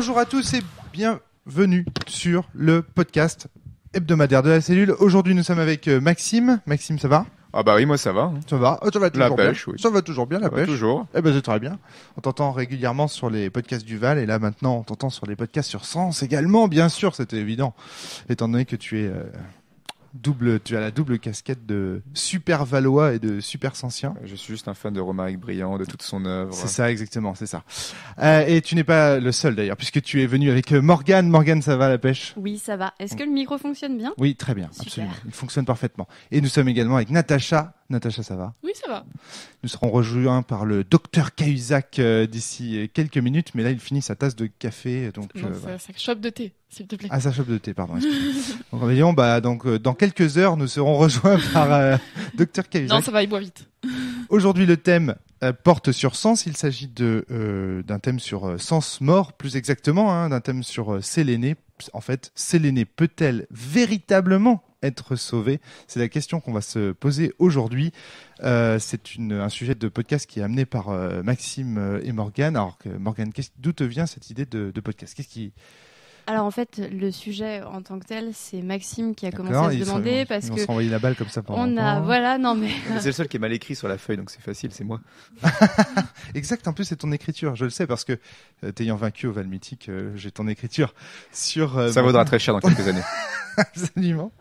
Bonjour à tous et bienvenue sur le podcast hebdomadaire de la cellule. Aujourd'hui, nous sommes avec euh, Maxime. Maxime, ça va? Ah bah oui, moi ça va. hein. Ça va Oh, Ça va La toujours pêche, bien. oui. Ça va toujours bien, la Ça va pêche. Toujours. Eh ben, c'est très bien. On t'entend régulièrement sur les podcasts du Val et là maintenant on t'entend sur les podcasts sur Sens également, bien sûr, c'était évident. Étant donné que tu es euh, double, tu as la double casquette de super valois et de super sensien. Je suis juste un fan de Romaric Briand, de toute son œuvre. C'est ça, exactement, c'est ça. Euh, et tu n'es pas le seul d'ailleurs, puisque tu es venu avec euh, Morgane. Morgane, ça va la pêche? Oui, ça va. Est-ce que le micro fonctionne bien? Oui, très bien, Super. absolument. Il fonctionne parfaitement. Et nous sommes également avec Natacha. Natacha, ça va Oui, ça va. Nous serons rejoints par le docteur Cahuzac euh, d'ici euh, quelques minutes, mais là il finit sa tasse de café, donc Non, euh, ça, voilà. ça chope de thé, s'il te plaît. Ah, ça chope de thé, pardon. donc, voyons, bah, donc, euh, dans quelques heures, nous serons rejoints par Dr Cahuzac. non, ça va, il boit vite. Aujourd'hui, le thème porte sur sens. Il s'agit de d'un thème sur sens mort, plus exactement, hein, d'un thème sur euh, Séléné. En fait, Séléné peut-elle véritablement être sauvée C'est la question qu'on va se poser aujourd'hui. Euh, c'est un sujet de podcast qui est amené par euh, Maxime euh, et Morgane. Alors, Morgane, d'où te vient cette idée de, de podcast? Qu'est-ce qui Alors en fait, le sujet en tant que tel, c'est Maxime qui a commencé à se demander parce vont que se renvoyer la balle comme ça pendant on a longtemps. voilà non mais C'est le seul qui est mal écrit sur la feuille, donc c'est facile, c'est moi. Exact, en plus c'est ton écriture, je le sais parce que euh, t'ayant vaincu au Val Mythique, euh, j'ai ton écriture sur. euh, Ça vaudra très cher dans quelques années. Absolument.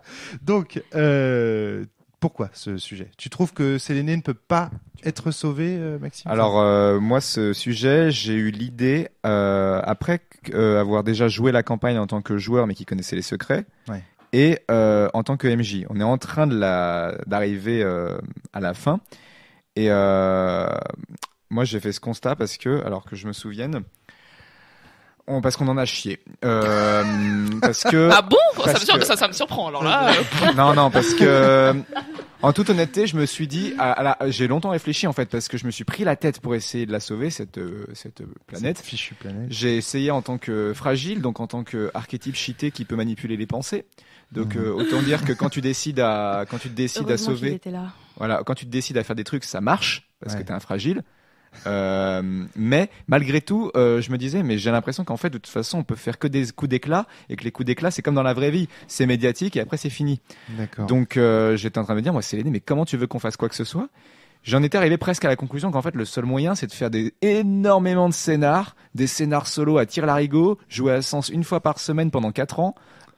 Donc, euh, pourquoi ce sujet? Tu trouves que Séléné ne peut pas être sauvé, euh, Maxime? Alors euh, moi, ce sujet, j'ai eu l'idée euh, après euh, avoir déjà joué la campagne en tant que joueur, mais qui connaissait les secrets, Ouais. et en tant que MJ. On est en train de la d'arriver à la fin, et moi j'ai fait ce constat parce que, alors que je me souvienne, on- parce qu'on en a chié, Euh, parce que Ah bon? Ça me, parce sur- que- ça, ça me surprend. Alors là, euh, non, non, parce que, en toute honnêteté, je me suis dit, à- à la- j'ai longtemps réfléchi en fait, parce que je me suis pris la tête pour essayer de la sauver cette euh, cette planète. Cette fichue planète. J'ai essayé en tant que fragile, donc en tant que archétype cheaté qui peut manipuler les pensées. Donc euh, autant dire que quand tu décides à quand tu décides à sauver, était là. voilà, quand tu te décides à faire des trucs, ça marche parce Ouais. que t'es un fragile. Euh, mais malgré tout, euh, je me disais, mais j'ai l'impression qu'en fait, de toute façon, on peut faire que des coups d'éclat et que les coups d'éclat, c'est comme dans la vraie vie, c'est médiatique et après c'est fini. Donc euh, j'étais en train de me dire, moi, Céline, mais comment tu veux qu'on fasse quoi que ce soit? J'en étais arrivé presque à la conclusion qu'en fait, le seul moyen, c'est de faire des énormément de scénars, des scénars solo à tir larigot, jouer à Sens une fois par semaine pendant quatre ans.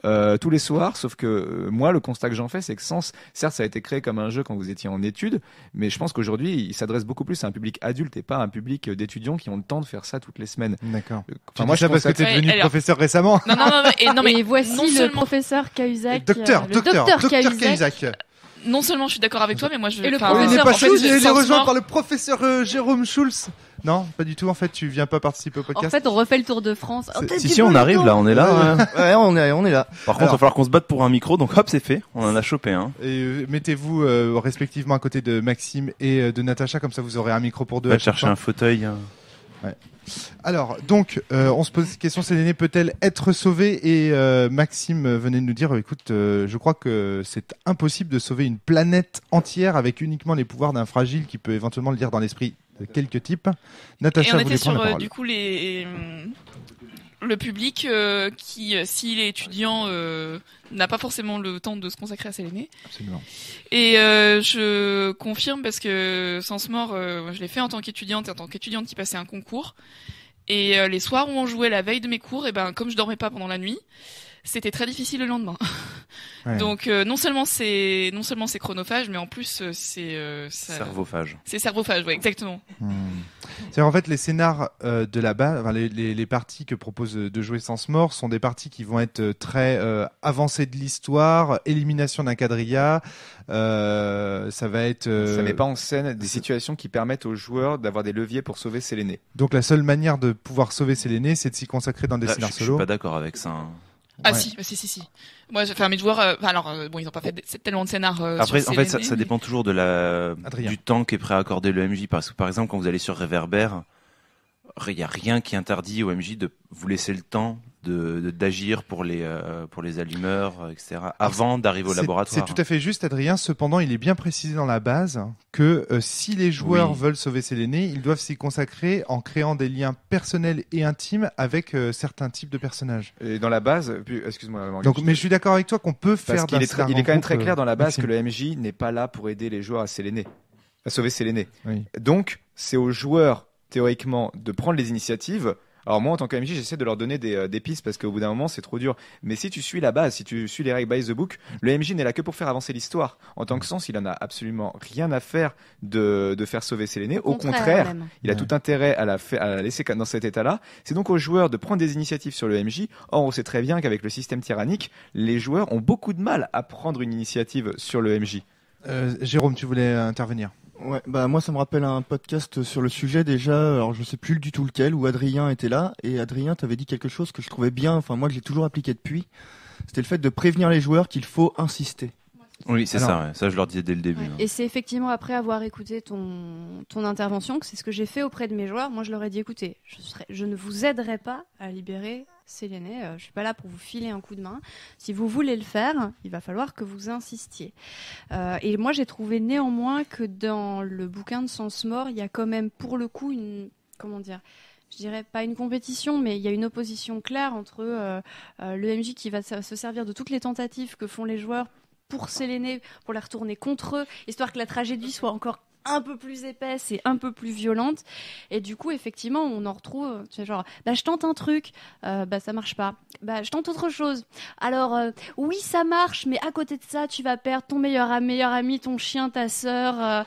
Euh, tous les soirs, sauf que euh, moi, le constat que j'en fais, c'est que Sens, certes, ça a été créé comme un jeu quand vous étiez en études, mais je pense qu'aujourd'hui, il s'adresse beaucoup plus à un public adulte et pas à un public euh, d'étudiants qui ont le temps de faire ça toutes les semaines. D'accord. Enfin, moi, je ça parce que constate- t'es devenu alors- professeur récemment. non, non, non, mais, et, non, mais et voici non le seulement, professeur Cahuzac. docteur, euh, le docteur, docteur docteur Cahuzac. Cahuzac. Non seulement je suis d'accord avec toi, mais moi je. Et le enfin, il n'est professeur, en chaud, je- il est rejoint par le professeur euh, Jérôme Schulz. Non, pas du tout. En fait, tu viens pas participer au En podcast. fait, on refait le tour de France. Oh, Si, si, on arrive là, on est là. Ouais. hein. Ouais, on est, on est là. Par contre, il va falloir qu'on se batte pour un micro, donc hop, c'est fait. On en a chopé un. Et euh, mettez-vous euh, respectivement à côté de Maxime et euh, de Natacha, comme ça vous aurez un micro pour deux. Va chercher un fauteuil. hein. Alors, donc, euh, on se pose cette question, Séléné peut-elle être sauvée Et euh, Maxime venait de nous dire, écoute, euh, je crois que c'est impossible de sauver une planète entière avec uniquement les pouvoirs d'un fragile qui peut éventuellement le lire dans l'esprit de quelques types. Et Natacha on voulait était sur euh, du coup les le public euh, qui, euh, s'il est étudiant, euh, n'a pas forcément le temps de se consacrer à Séléné. Absolument. Et euh, je confirme parce que Sens Mort, euh, je l'ai fait en tant qu'étudiante, et en tant qu'étudiante qui passait un concours. Et euh, les soirs où on jouait la veille de mes cours, et ben comme je dormais pas pendant la nuit, c'était très difficile le lendemain. Ouais. Donc euh, non seulement c'est non seulement c'est chronophage, mais en plus euh, c'est euh, ça- Cervophage. c'est cervophage, ouais, exactement. Hmm. C'est en fait les scénars euh, de la base, enfin, les, les, les parties que propose de jouer Sens Mort sont des parties qui vont être très euh, avancées de l'histoire, élimination d'un quadrilla, euh, ça va être. euh, Ça met pas en scène des situations qui permettent aux joueurs d'avoir des leviers pour sauver Séléné. Donc la seule manière de pouvoir sauver Séléné, c'est de s'y consacrer dans des Là, je, scénars je suis solo. pas d'accord avec ça. hein. Ah Ouais. si, bah, si, si, si. Moi, j'ai fait mes joueurs. euh, enfin, alors, euh, bon, ils ont pas fait tellement de scénars. euh, Après, sur en fait, ça, dépend toujours de la Adrien. du temps qui est prêt à accorder le MJ. Parce que par exemple, quand vous allez sur Réverbère, il y a rien qui interdit au MJ de vous laisser le temps de de- d'agir pour les euh, pour les allumeurs, euh, etc. Avant d'arriver au laboratoire. C'est tout à fait juste, Adrien. Cependant, il est bien précisé dans la base que euh, si les joueurs Oui. veulent sauver Séléné, ils doivent s'y consacrer en créant des liens personnels et intimes avec euh, certains types de personnages. Et dans la base, excuse-moi. Donc, mais je suis d'accord avec toi qu'on peut parce faire qu'il d'un est, très- il est quand même très clair dans la base que le MJ n'est pas là pour aider les joueurs à Séléné, à sauver Séléné. Oui. Donc, c'est aux joueurs, théoriquement, de prendre les initiatives. Alors moi, en tant qu'MJ, j'essaie de leur donner des, euh, des pistes parce qu'au bout d'un moment, c'est trop dur. Mais si tu suis la base, si tu suis les règles by the book, le MJ n'est là que pour faire avancer l'histoire. En tant que sens, il en a absolument rien à faire de, de faire sauver Séléné. Au contraire, il a Ouais. tout intérêt à la, fa- à la laisser dans cet état-là. C'est donc aux joueurs de prendre des initiatives sur le MJ. Or, on sait très bien qu'avec le système tyrannique, les joueurs ont beaucoup de mal à prendre une initiative sur le MJ. Euh, Jérôme, tu voulais intervenir? Ouais, bah moi ça me rappelle un podcast sur le sujet déjà, alors je sais plus du tout lequel, où Adrien était là, et Adrien t'avait dit quelque chose que je trouvais bien, enfin moi que j'ai toujours appliqué depuis, c'était le fait de prévenir les joueurs qu'il faut insister. Oui, c'est ça. ouais. Ça, je leur disais dès le début. Ouais. hein. Et c'est effectivement après avoir écouté ton, ton intervention que c'est ce que j'ai fait auprès de mes joueurs. Moi, je leur ai dit écoutez, je, serai- je ne vous aiderai pas à libérer Séléné. Euh, je suis pas là pour vous filer un coup de main. Si vous voulez le faire, il va falloir que vous insistiez. Euh, et moi, j'ai trouvé néanmoins que dans le bouquin de Sens Mort, il y a quand même pour le coup une. Comment dire je dirais pas une compétition, mais il y a une opposition claire entre euh, le MJ qui va se se servir de toutes les tentatives que font les joueurs pour Séléné, pour les retourner contre eux, histoire que la tragédie soit encore un peu plus épaisse et un peu plus violente. Et du coup, effectivement, on en retrouve, tu sais, genre, bah, je tente un truc, euh, bah, ça marche pas. Bah, je tente autre chose. Alors, euh, oui, ça marche, mais à côté de ça, tu vas perdre ton meilleur, ami- meilleur ami, ton chien, ta sœur, euh,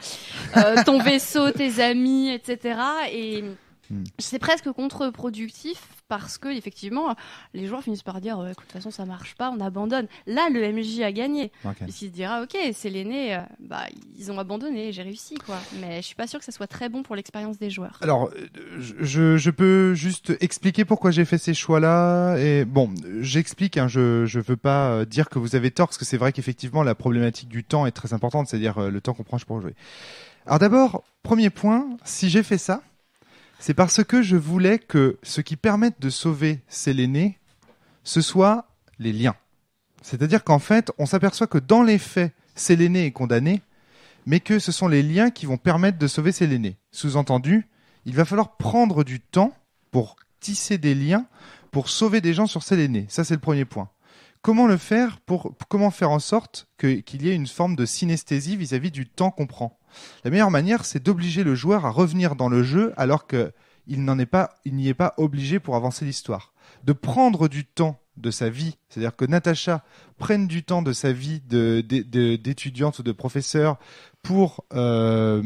euh, ton vaisseau, tes amis, etc. Et Hmm. c'est presque contre-productif parce que, effectivement, les joueurs finissent par dire, euh, écoute, de toute façon, ça marche pas, on abandonne. Là, le MJ a gagné. Ok. Parce qu'il se dira, ok, c'est l'aîné, euh, bah, ils ont abandonné, j'ai réussi, quoi. Mais je suis pas sûre que ça soit très bon pour l'expérience des joueurs. Alors, euh, je, je peux juste expliquer pourquoi j'ai fait ces choix-là. Et bon, j'explique. Hein, je je veux pas dire que vous avez tort, parce que c'est vrai qu'effectivement la problématique du temps est très importante, c'est-à-dire le temps qu'on prend pour jouer. Alors d'abord, premier point, si j'ai fait ça, c'est parce que je voulais que ce qui permette de sauver Séléné, ce soit les liens. C'est-à-dire qu'en fait, on s'aperçoit que dans les faits, Séléné est condamné, mais que ce sont les liens qui vont permettre de sauver Séléné. Sous-entendu, il va falloir prendre du temps pour tisser des liens, pour sauver des gens sur Séléné. Ça, c'est le premier point. Comment le faire pour comment faire en sorte qu'il y ait une forme de synesthésie vis-à-vis du temps qu'on prend? La meilleure manière, c'est d'obliger le joueur à revenir dans le jeu alors que il n'en est pas, il n'y est pas obligé pour avancer l'histoire. De prendre du temps de sa vie, c'est-à-dire que Natacha prenne du temps de sa vie d'étudiante ou de professeur pour euh,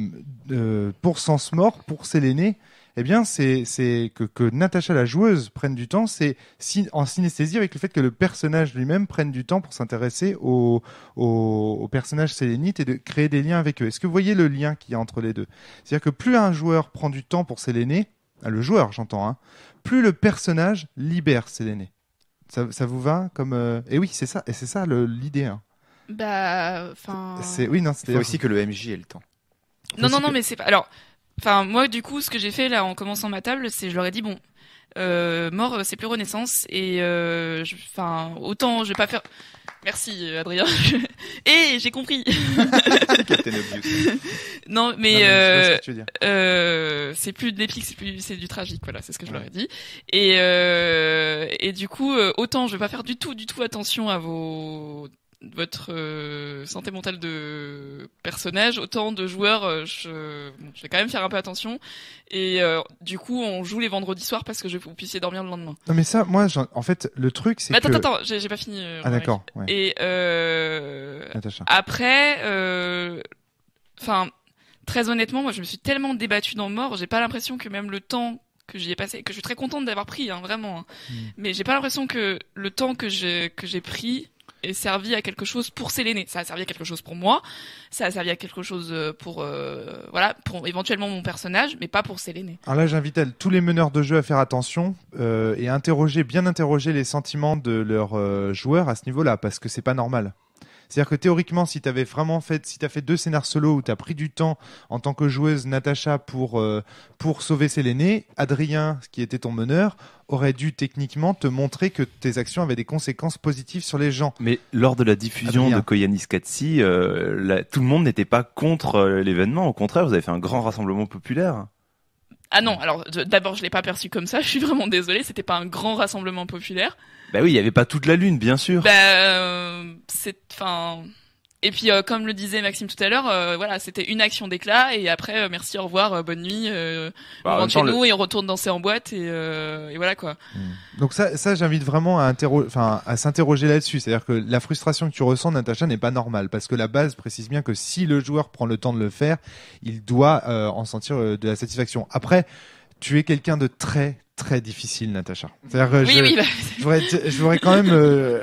euh, pour Sens Mort, pour Séléné, eh bien c'est c'est que que Natacha la joueuse prenne du temps, c'est sy- en synesthésie avec le fait que le personnage lui-même prenne du temps pour s'intéresser au, au, au personnage sélénite et de créer des liens avec eux. Est-ce que vous voyez le lien qu'il y a entre les deux? C'est-à-dire que plus un joueur prend du temps pour Séléné, ah, le joueur j'entends, hein, plus le personnage libère Séléné. Ça, ça vous va comme euh, Et oui, c'est ça, et c'est ça le- l'idée. hein. Bah, enfin. C'est oui, non, Il c'était aussi que le MJ ait le temps. Non, non, non, que- mais c'est pas. Alors, enfin, moi, du coup, ce que j'ai fait là en commençant ma table, c'est je leur ai dit bon, euh, mort, euh, c'est plus Renaissance, et euh, je- enfin, autant je vais pas faire. Merci, euh, Adrien. et j'ai compris. Captain Obvious. non, mais, vois euh, ce euh, c'est plus de l'épique, c'est plus c'est du tragique, voilà, c'est ce que je leur ai dit. Et euh, et du coup, euh, autant je vais pas faire du tout, du tout attention à vos votre euh, santé mentale de personnage, autant de joueurs, euh, je, bon, je vais quand même faire un peu attention. Et euh, du coup, on joue les vendredis soirs parce que je vous puissiez dormir le lendemain. Non mais ça, moi, en fait, le truc c'est Mais que attends, attends, j'ai j'ai pas fini. euh, ah d'accord, ouais. Et euh, après, euh, enfin, très honnêtement, moi, je me suis tellement débattue dans Mort, j'ai pas l'impression que même le temps que j'y ai passé, que je suis très contente d'avoir pris, hein, vraiment. hein. Mm. Mais j'ai pas l'impression que le temps que j'ai que j'ai pris ait servi à quelque chose pour Séléné. Ça a servi à quelque chose pour moi, ça a servi à quelque chose euh, pour euh, voilà, pour éventuellement mon personnage, mais pas pour Séléné. Alors là, j'invite tous les meneurs de jeu à faire attention euh, et interroger, bien interroger les sentiments de leurs joueurs à ce niveau-là, parce que c'est pas normal. C'est-à-dire que théoriquement, si t'avais vraiment fait, si t'as fait deux scénars solo où t'as pris du temps en tant que joueuse Natacha pour euh, pour sauver Séléné, Adrien, qui était ton meneur, aurait dû techniquement te montrer que tes actions avaient des conséquences positives sur les gens. Mais lors de la diffusion Adrien. de Koyanis Katsi, euh, tout le monde n'était pas contre euh, l'événement. Au contraire, vous avez fait un grand rassemblement populaire. Ah non, alors d'abord je l'ai pas perçu comme ça, je suis vraiment désolée, c'était pas un grand rassemblement populaire. Bah oui, il y avait pas toute la lune, bien sûr. Bah euh, c'est enfin et puis euh, comme le disait Maxime tout à l'heure, euh, voilà, c'était une action d'éclat et après euh, merci, au revoir, euh, bonne nuit, euh, Bah, on même rentre chez le- nous et on retourne danser en boîte et, euh, et voilà quoi. Donc ça, ça j'invite vraiment à, interro- enfin, à s'interroger là-dessus. C'est-à-dire que la frustration que tu ressens, Natacha, n'est pas normale. Parce que la base précise bien que si le joueur prend le temps de le faire, il doit euh, en sentir euh, de la satisfaction. Après, tu es quelqu'un de très, très difficile, Natacha. C'est-à-dire Oui je, oui, bah, je voudrais, te- je voudrais quand même euh,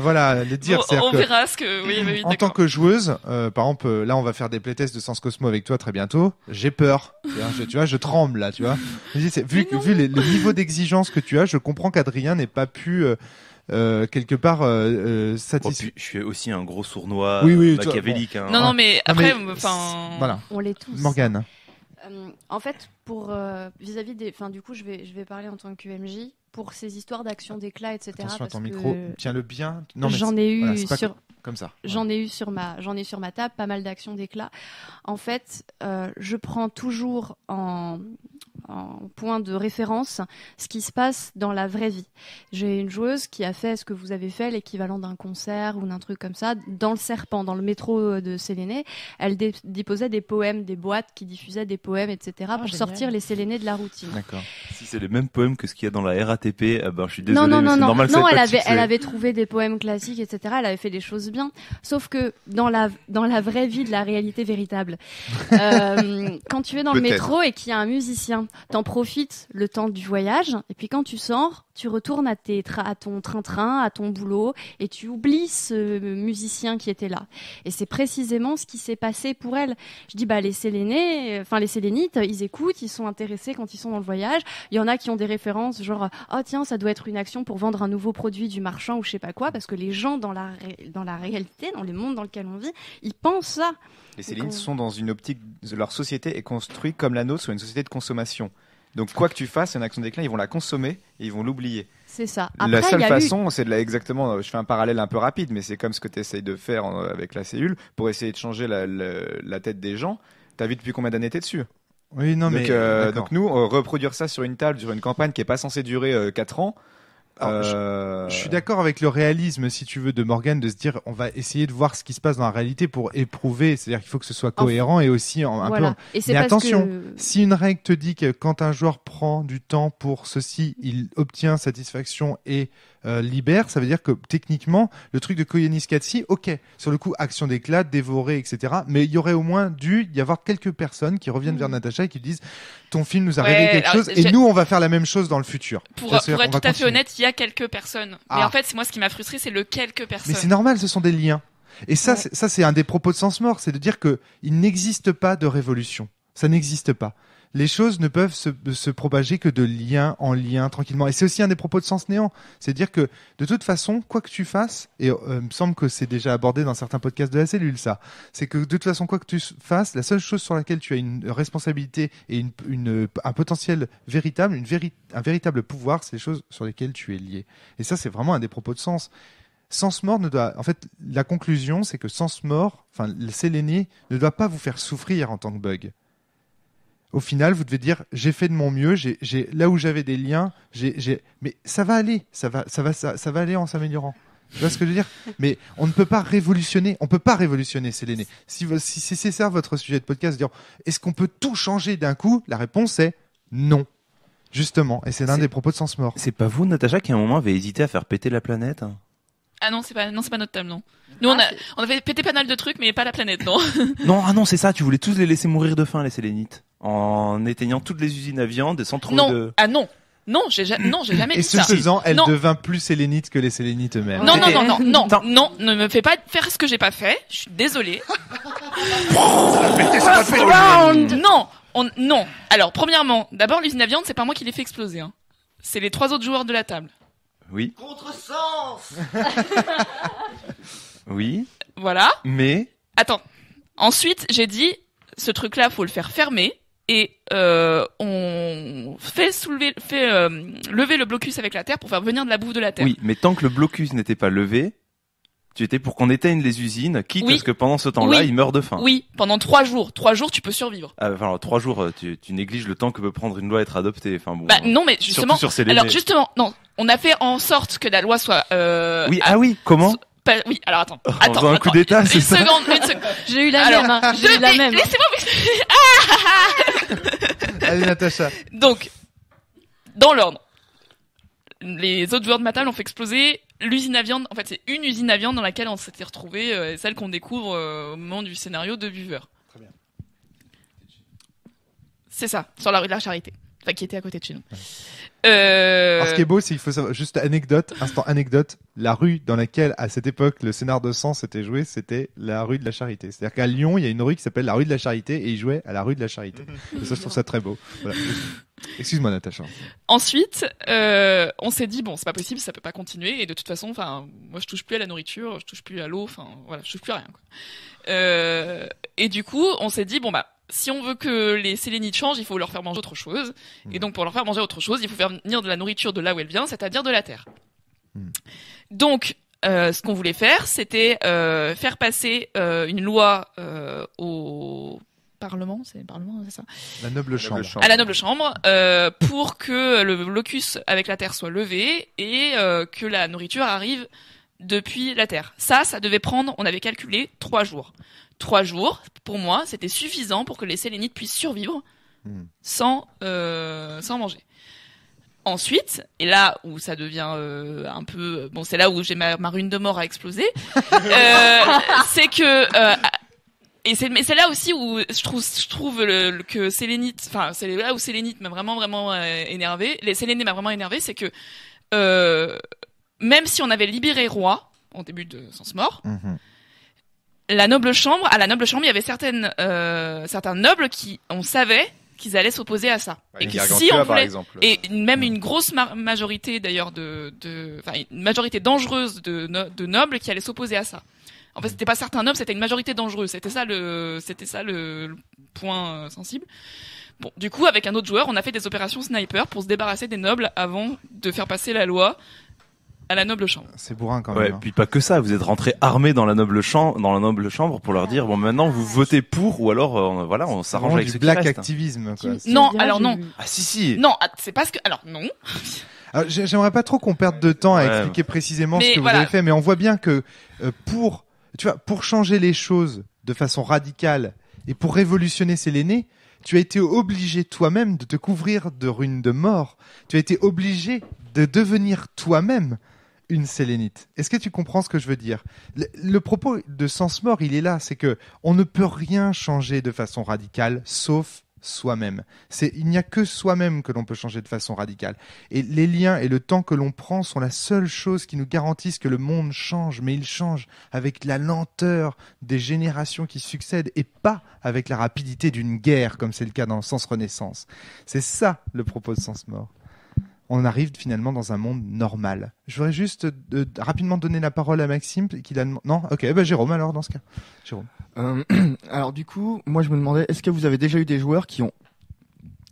voilà, le dire. on, C'est-à-dire on que verra ce que oui, oui, oui, en tant que joueuse, euh, par exemple, euh, là, on va faire des playtests de Sens Cosmo avec toi très bientôt. J'ai peur. Tu vois, je, tu vois, je tremble là, tu vois. Vu, vu les- le niveau d'exigence que tu as, je comprends qu'Adrien n'ait pas pu euh, euh, quelque part euh, euh, Bon, satisfaire. puis, je suis aussi un gros sournois Oui, oui, euh, toi, machiavélique. hein. Non non mais Non, après mais enfin Voilà, On l'est tous. Morgane. Euh, en fait, pour euh, vis-à-vis des, enfin du coup, je vais je vais parler en tant que MJ pour ces histoires d'action d'éclat, etc. Attention à ton micro, tiens-le bien. Non, mais J'en ai eu voilà, sur comme ça. J'en ai eu sur ma, j'en ai sur ma table pas mal d'actions d'éclat. En fait, euh, je prends toujours en, en point de référence ce qui se passe dans la vraie vie. J'ai une joueuse qui a fait ce que vous avez fait, l'équivalent d'un concert ou d'un truc comme ça, dans le Serpent, dans le métro de Séléné. Elle dé- déposait des poèmes, des boîtes qui diffusaient des poèmes, etc. pour génial. sortir les Sélénés de la routine. D'accord. Si c'est les mêmes poèmes que ce qu'il y a dans la RATP, eh ben, je suis désolé, non, non, mais non, c'est non, normal que ça non, elle pas avait, succès. elle avait trouvé des poèmes classiques, etc. Elle avait fait des choses bien. Sauf que dans la, dans la vraie vie de la réalité véritable, euh, quand tu es dans le métro et qu'il y a un musicien, t'en profites le temps du voyage, et puis quand tu sors, tu retournes à, tes à ton train-train, à ton boulot, et tu oublies ce musicien qui était là. Et c'est précisément ce qui s'est passé pour elle. Je dis, bah, les Sélénés, enfin, les Sélénites, ils écoutent, ils sont intéressés quand ils sont dans le voyage. Il y en a qui ont des références, genre, oh tiens, ça doit être une action pour vendre un nouveau produit du marchand ou je sais pas quoi, parce que les gens dans la, dans la réalité, dans le monde dans lequel on vit, ils pensent ça. Les Céline sont dans une optique, de- leur société est construite comme la nôtre, sur une société de consommation. Donc quoi que tu fasses, une action d'éclat, ils vont la consommer et ils vont l'oublier. C'est ça. la Après, seule il y a eu- façon, c'est de la exactement. euh, Je fais un parallèle un peu rapide, mais c'est comme ce que tu essayes de faire en- avec la cellule pour essayer de changer la, la- la tête des gens. T'as vu depuis combien d'années t'es dessus? Oui, non, donc, mais euh, donc nous, euh, reproduire ça sur une table, sur une campagne qui est pas censée durer 4 ans. Alors, euh, Je suis d'accord avec le réalisme, si tu veux, de Morgan, de se dire, on va essayer de voir ce qui se passe dans la réalité pour éprouver. C'est-à-dire qu'il faut que ce soit cohérent et aussi en- un voilà. peu. Et Mais attention, que... Si une règle te dit que quand un joueur prend du temps pour ceci, il obtient satisfaction et euh, libère, ça veut dire que techniquement, le truc de Koyanis Katsi, ok, sur le coup, action d'éclat, dévoré, etc. Mais il y aurait au moins dû y avoir quelques personnes qui reviennent vers Natacha et qui disent, ton film nous a Ouais, révélé quelque alors, chose et nous, on va faire la même chose dans le futur. Pour, être tout à fait honnête, il y a quelques personnes. Mais Ah. en fait, c'est moi ce qui m'a frustré, c'est le quelques Mais personnes. c'est normal, ce sont des liens. Et ça, Ouais. c'est- ça c'est un des propos de Sens Mort, c'est de dire que il n'existe pas de révolution. Ça n'existe pas. Les choses ne peuvent se, propager que de lien en lien tranquillement. Et c'est aussi un des propos de Sens Néant. C'est dire que de toute façon, quoi que tu fasses, et euh, il me semble que c'est déjà abordé dans certains podcasts de la cellule, ça, c'est que de toute façon, quoi que tu fasses, la seule chose sur laquelle tu as une responsabilité et un potentiel véritable, un véritable pouvoir, c'est les choses sur lesquelles tu es lié. Et ça, c'est vraiment un des propos de Sens. Sens mort ne doit, en fait, la conclusion, c'est que Sens mort, enfin, le Séléné ne doit pas vous faire souffrir en tant que bug. Au final, vous devez dire, j'ai fait de mon mieux, j'ai, là où j'avais des liens, j'ai, mais ça va aller, ça va, ça va, ça, ça va aller en s'améliorant. Tu vois ce que je veux dire? Mais on ne peut pas révolutionner, on peut pas révolutionner Séléné. Si, c'est c'est ça votre sujet de podcast, dire, est-ce qu'on peut tout changer d'un coup? La réponse est non. Justement, et c'est l'un C'est- des propos de Sens mort. C'est pas vous, Natacha, qui à un moment avait hésité à faire péter la planète? Ah non, c'est pas, non, c'est pas notre table, non. Nous, on Ah, a, c'est- on avait pété pas mal de trucs, mais pas la planète, non. Non, ah non, c'est ça, tu voulais tous les laisser mourir de faim, les Sélénites. En éteignant toutes les usines à viande et sans trouver non. de... Ah non. Non, j'ai ja- non, j'ai jamais Et dit ce ça. faisant, elle Non. devint plus sélénite que les sélénites eux-mêmes. Non, non, non, non, non, non, ne me fais pas faire ce que j'ai pas fait. Je suis désolée. Non, on, non. Alors, premièrement, d'abord, l'usine à viande, c'est pas moi qui l'ai fait exploser. Hein. C'est les trois autres joueurs de la table. Oui. Contresens Oui. Voilà. Mais Attends. Ensuite, j'ai dit, ce truc-là, faut le faire fermer. Et euh, on fait soulever, fait euh, lever le blocus avec la terre pour faire venir de la bouffe de la terre. oui, mais tant que le blocus n'était pas levé, tu étais pour qu'on éteigne les usines, quitte Oui. à ce que pendant ce temps-là, Oui. ils meurent de faim. Oui, pendant trois jours. Trois jours, tu peux survivre. Ah, enfin, alors, trois jours, euh, tu, tu négliges le temps que peut prendre une loi à être adoptée. Enfin bon. Bah euh, non, mais justement. Sur ces Alors justement, non, on a fait en sorte que la loi soit. Euh, Oui, à- ah oui, comment pas- oui, alors attends. En attends, un coup d'état, c'est Une ça seconde, une seconde. J'ai eu la Alors, même. hein. J'ai eu la mais- même. Laissez-moi Allez, Natacha. Donc, dans l'ordre, les autres joueurs de ma table ont fait exploser l'usine à viande. En fait, c'est une usine à viande dans laquelle on s'était retrouvé, euh, celle qu'on découvre euh, au moment du scénario de Vuveur. Très bien. C'est ça, sur la rue de la Charité. Enfin, qui était à côté de chez nous. Euh... Alors, ce qui est beau, c'est qu'il faut savoir, juste anecdote, instant anecdote, la rue dans laquelle, à cette époque, le scénar de sang s'était joué, c'était la rue de la Charité. C'est-à-dire qu'à Lyon, il y a une rue qui s'appelle la rue de la Charité et ils jouaient à la rue de la Charité. Et ça, je trouve ça très beau. Voilà. Excuse-moi, Natacha. Ensuite, euh, on s'est dit bon, c'est pas possible, ça peut pas continuer. Et de toute façon, enfin, moi je touche plus à la nourriture, je touche plus à l'eau, enfin voilà, je touche plus à rien. Quoi. Euh, et du coup, on s'est dit bon bah, si on veut que les sélénites changent, il faut leur faire manger autre chose. Et donc pour leur faire manger autre chose, il faut faire venir de la nourriture de là où elle vient, c'est-à-dire de la terre. Hmm. Donc, euh, ce qu'on voulait faire, c'était euh, faire passer euh, une loi euh, au Parlement, c'est le Parlement, c'est ça? La noble chambre. à la noble chambre euh, pour que le locus avec la terre soit levé et euh, que la nourriture arrive depuis la terre. Ça, ça devait prendre, on avait calculé trois jours. Trois jours, pour moi, c'était suffisant pour que les sélénites puissent survivre Hmm. sans euh, sans manger. Ensuite, et là où ça devient euh, un peu bon, c'est là où j'ai ma, ma rune de mort à exploser. euh, c'est que euh, et c'est mais c'est là aussi où je trouve je trouve le, le- que Sélénite enfin c'est là où Sélénite m'a vraiment vraiment euh, énervé les Sélénés m'a vraiment énervé c'est que euh, même si on avait libéré roi en début de Sens mort Mhm. La noble chambre à la noble chambre il y avait certaines euh, certains nobles qui on savait qu'ils allaient s'opposer à ça et que si on voulait et même une grosse ma- majorité d'ailleurs de, de, enfin une majorité dangereuse de, no- de nobles qui allaient s'opposer à ça. En fait, c'était pas certains nobles, c'était une majorité dangereuse. C'était ça le, c'était ça le, le point euh, sensible. Bon, du coup, avec un autre joueur, on a fait des opérations sniper pour se débarrasser des nobles avant de faire passer la loi à la noble chambre. C'est bourrin quand Ouais, même. hein. puis pas que ça, vous êtes rentrés armés dans la noble chambre, dans la noble chambre pour leur dire bon maintenant vous votez pour ou alors euh, voilà on s'arrange avec du qui black activisme. Quoi. Tu- tu Non, alors non. Ah si si. Non, ah, c'est parce que, alors non. Alors, J'aimerais pas trop qu'on perde de temps à Ouais. expliquer précisément Mais ce que vous avez fait, mais on voit bien que euh, pour, tu vois, pour changer les choses de façon radicale et pour révolutionner Séléné, tu as été obligé toi-même de te couvrir de runes de mort. Tu as été obligé de devenir toi-même une sélénite. Est-ce que tu comprends ce que je veux dire? Le, propos de Sens Mort, il est là, c'est que on ne peut rien changer de façon radicale sauf soi-même. C'est il n'y a que soi-même que l'on peut changer de façon radicale. Et les liens et le temps que l'on prend sont la seule chose qui nous garantissent que le monde change, mais il change avec la lenteur des générations qui succèdent et pas avec la rapidité d'une guerre comme c'est le cas dans le sens Renaissance. C'est ça le propos de Sens Mort. On arrive finalement dans un monde normal. Je voudrais juste euh, rapidement donner la parole à Maxime. Qu'il a... Non Ok, bah Jérôme alors dans ce cas. Jérôme. Euh, alors du coup, moi je me demandais, est-ce que vous avez déjà eu des joueurs qui ont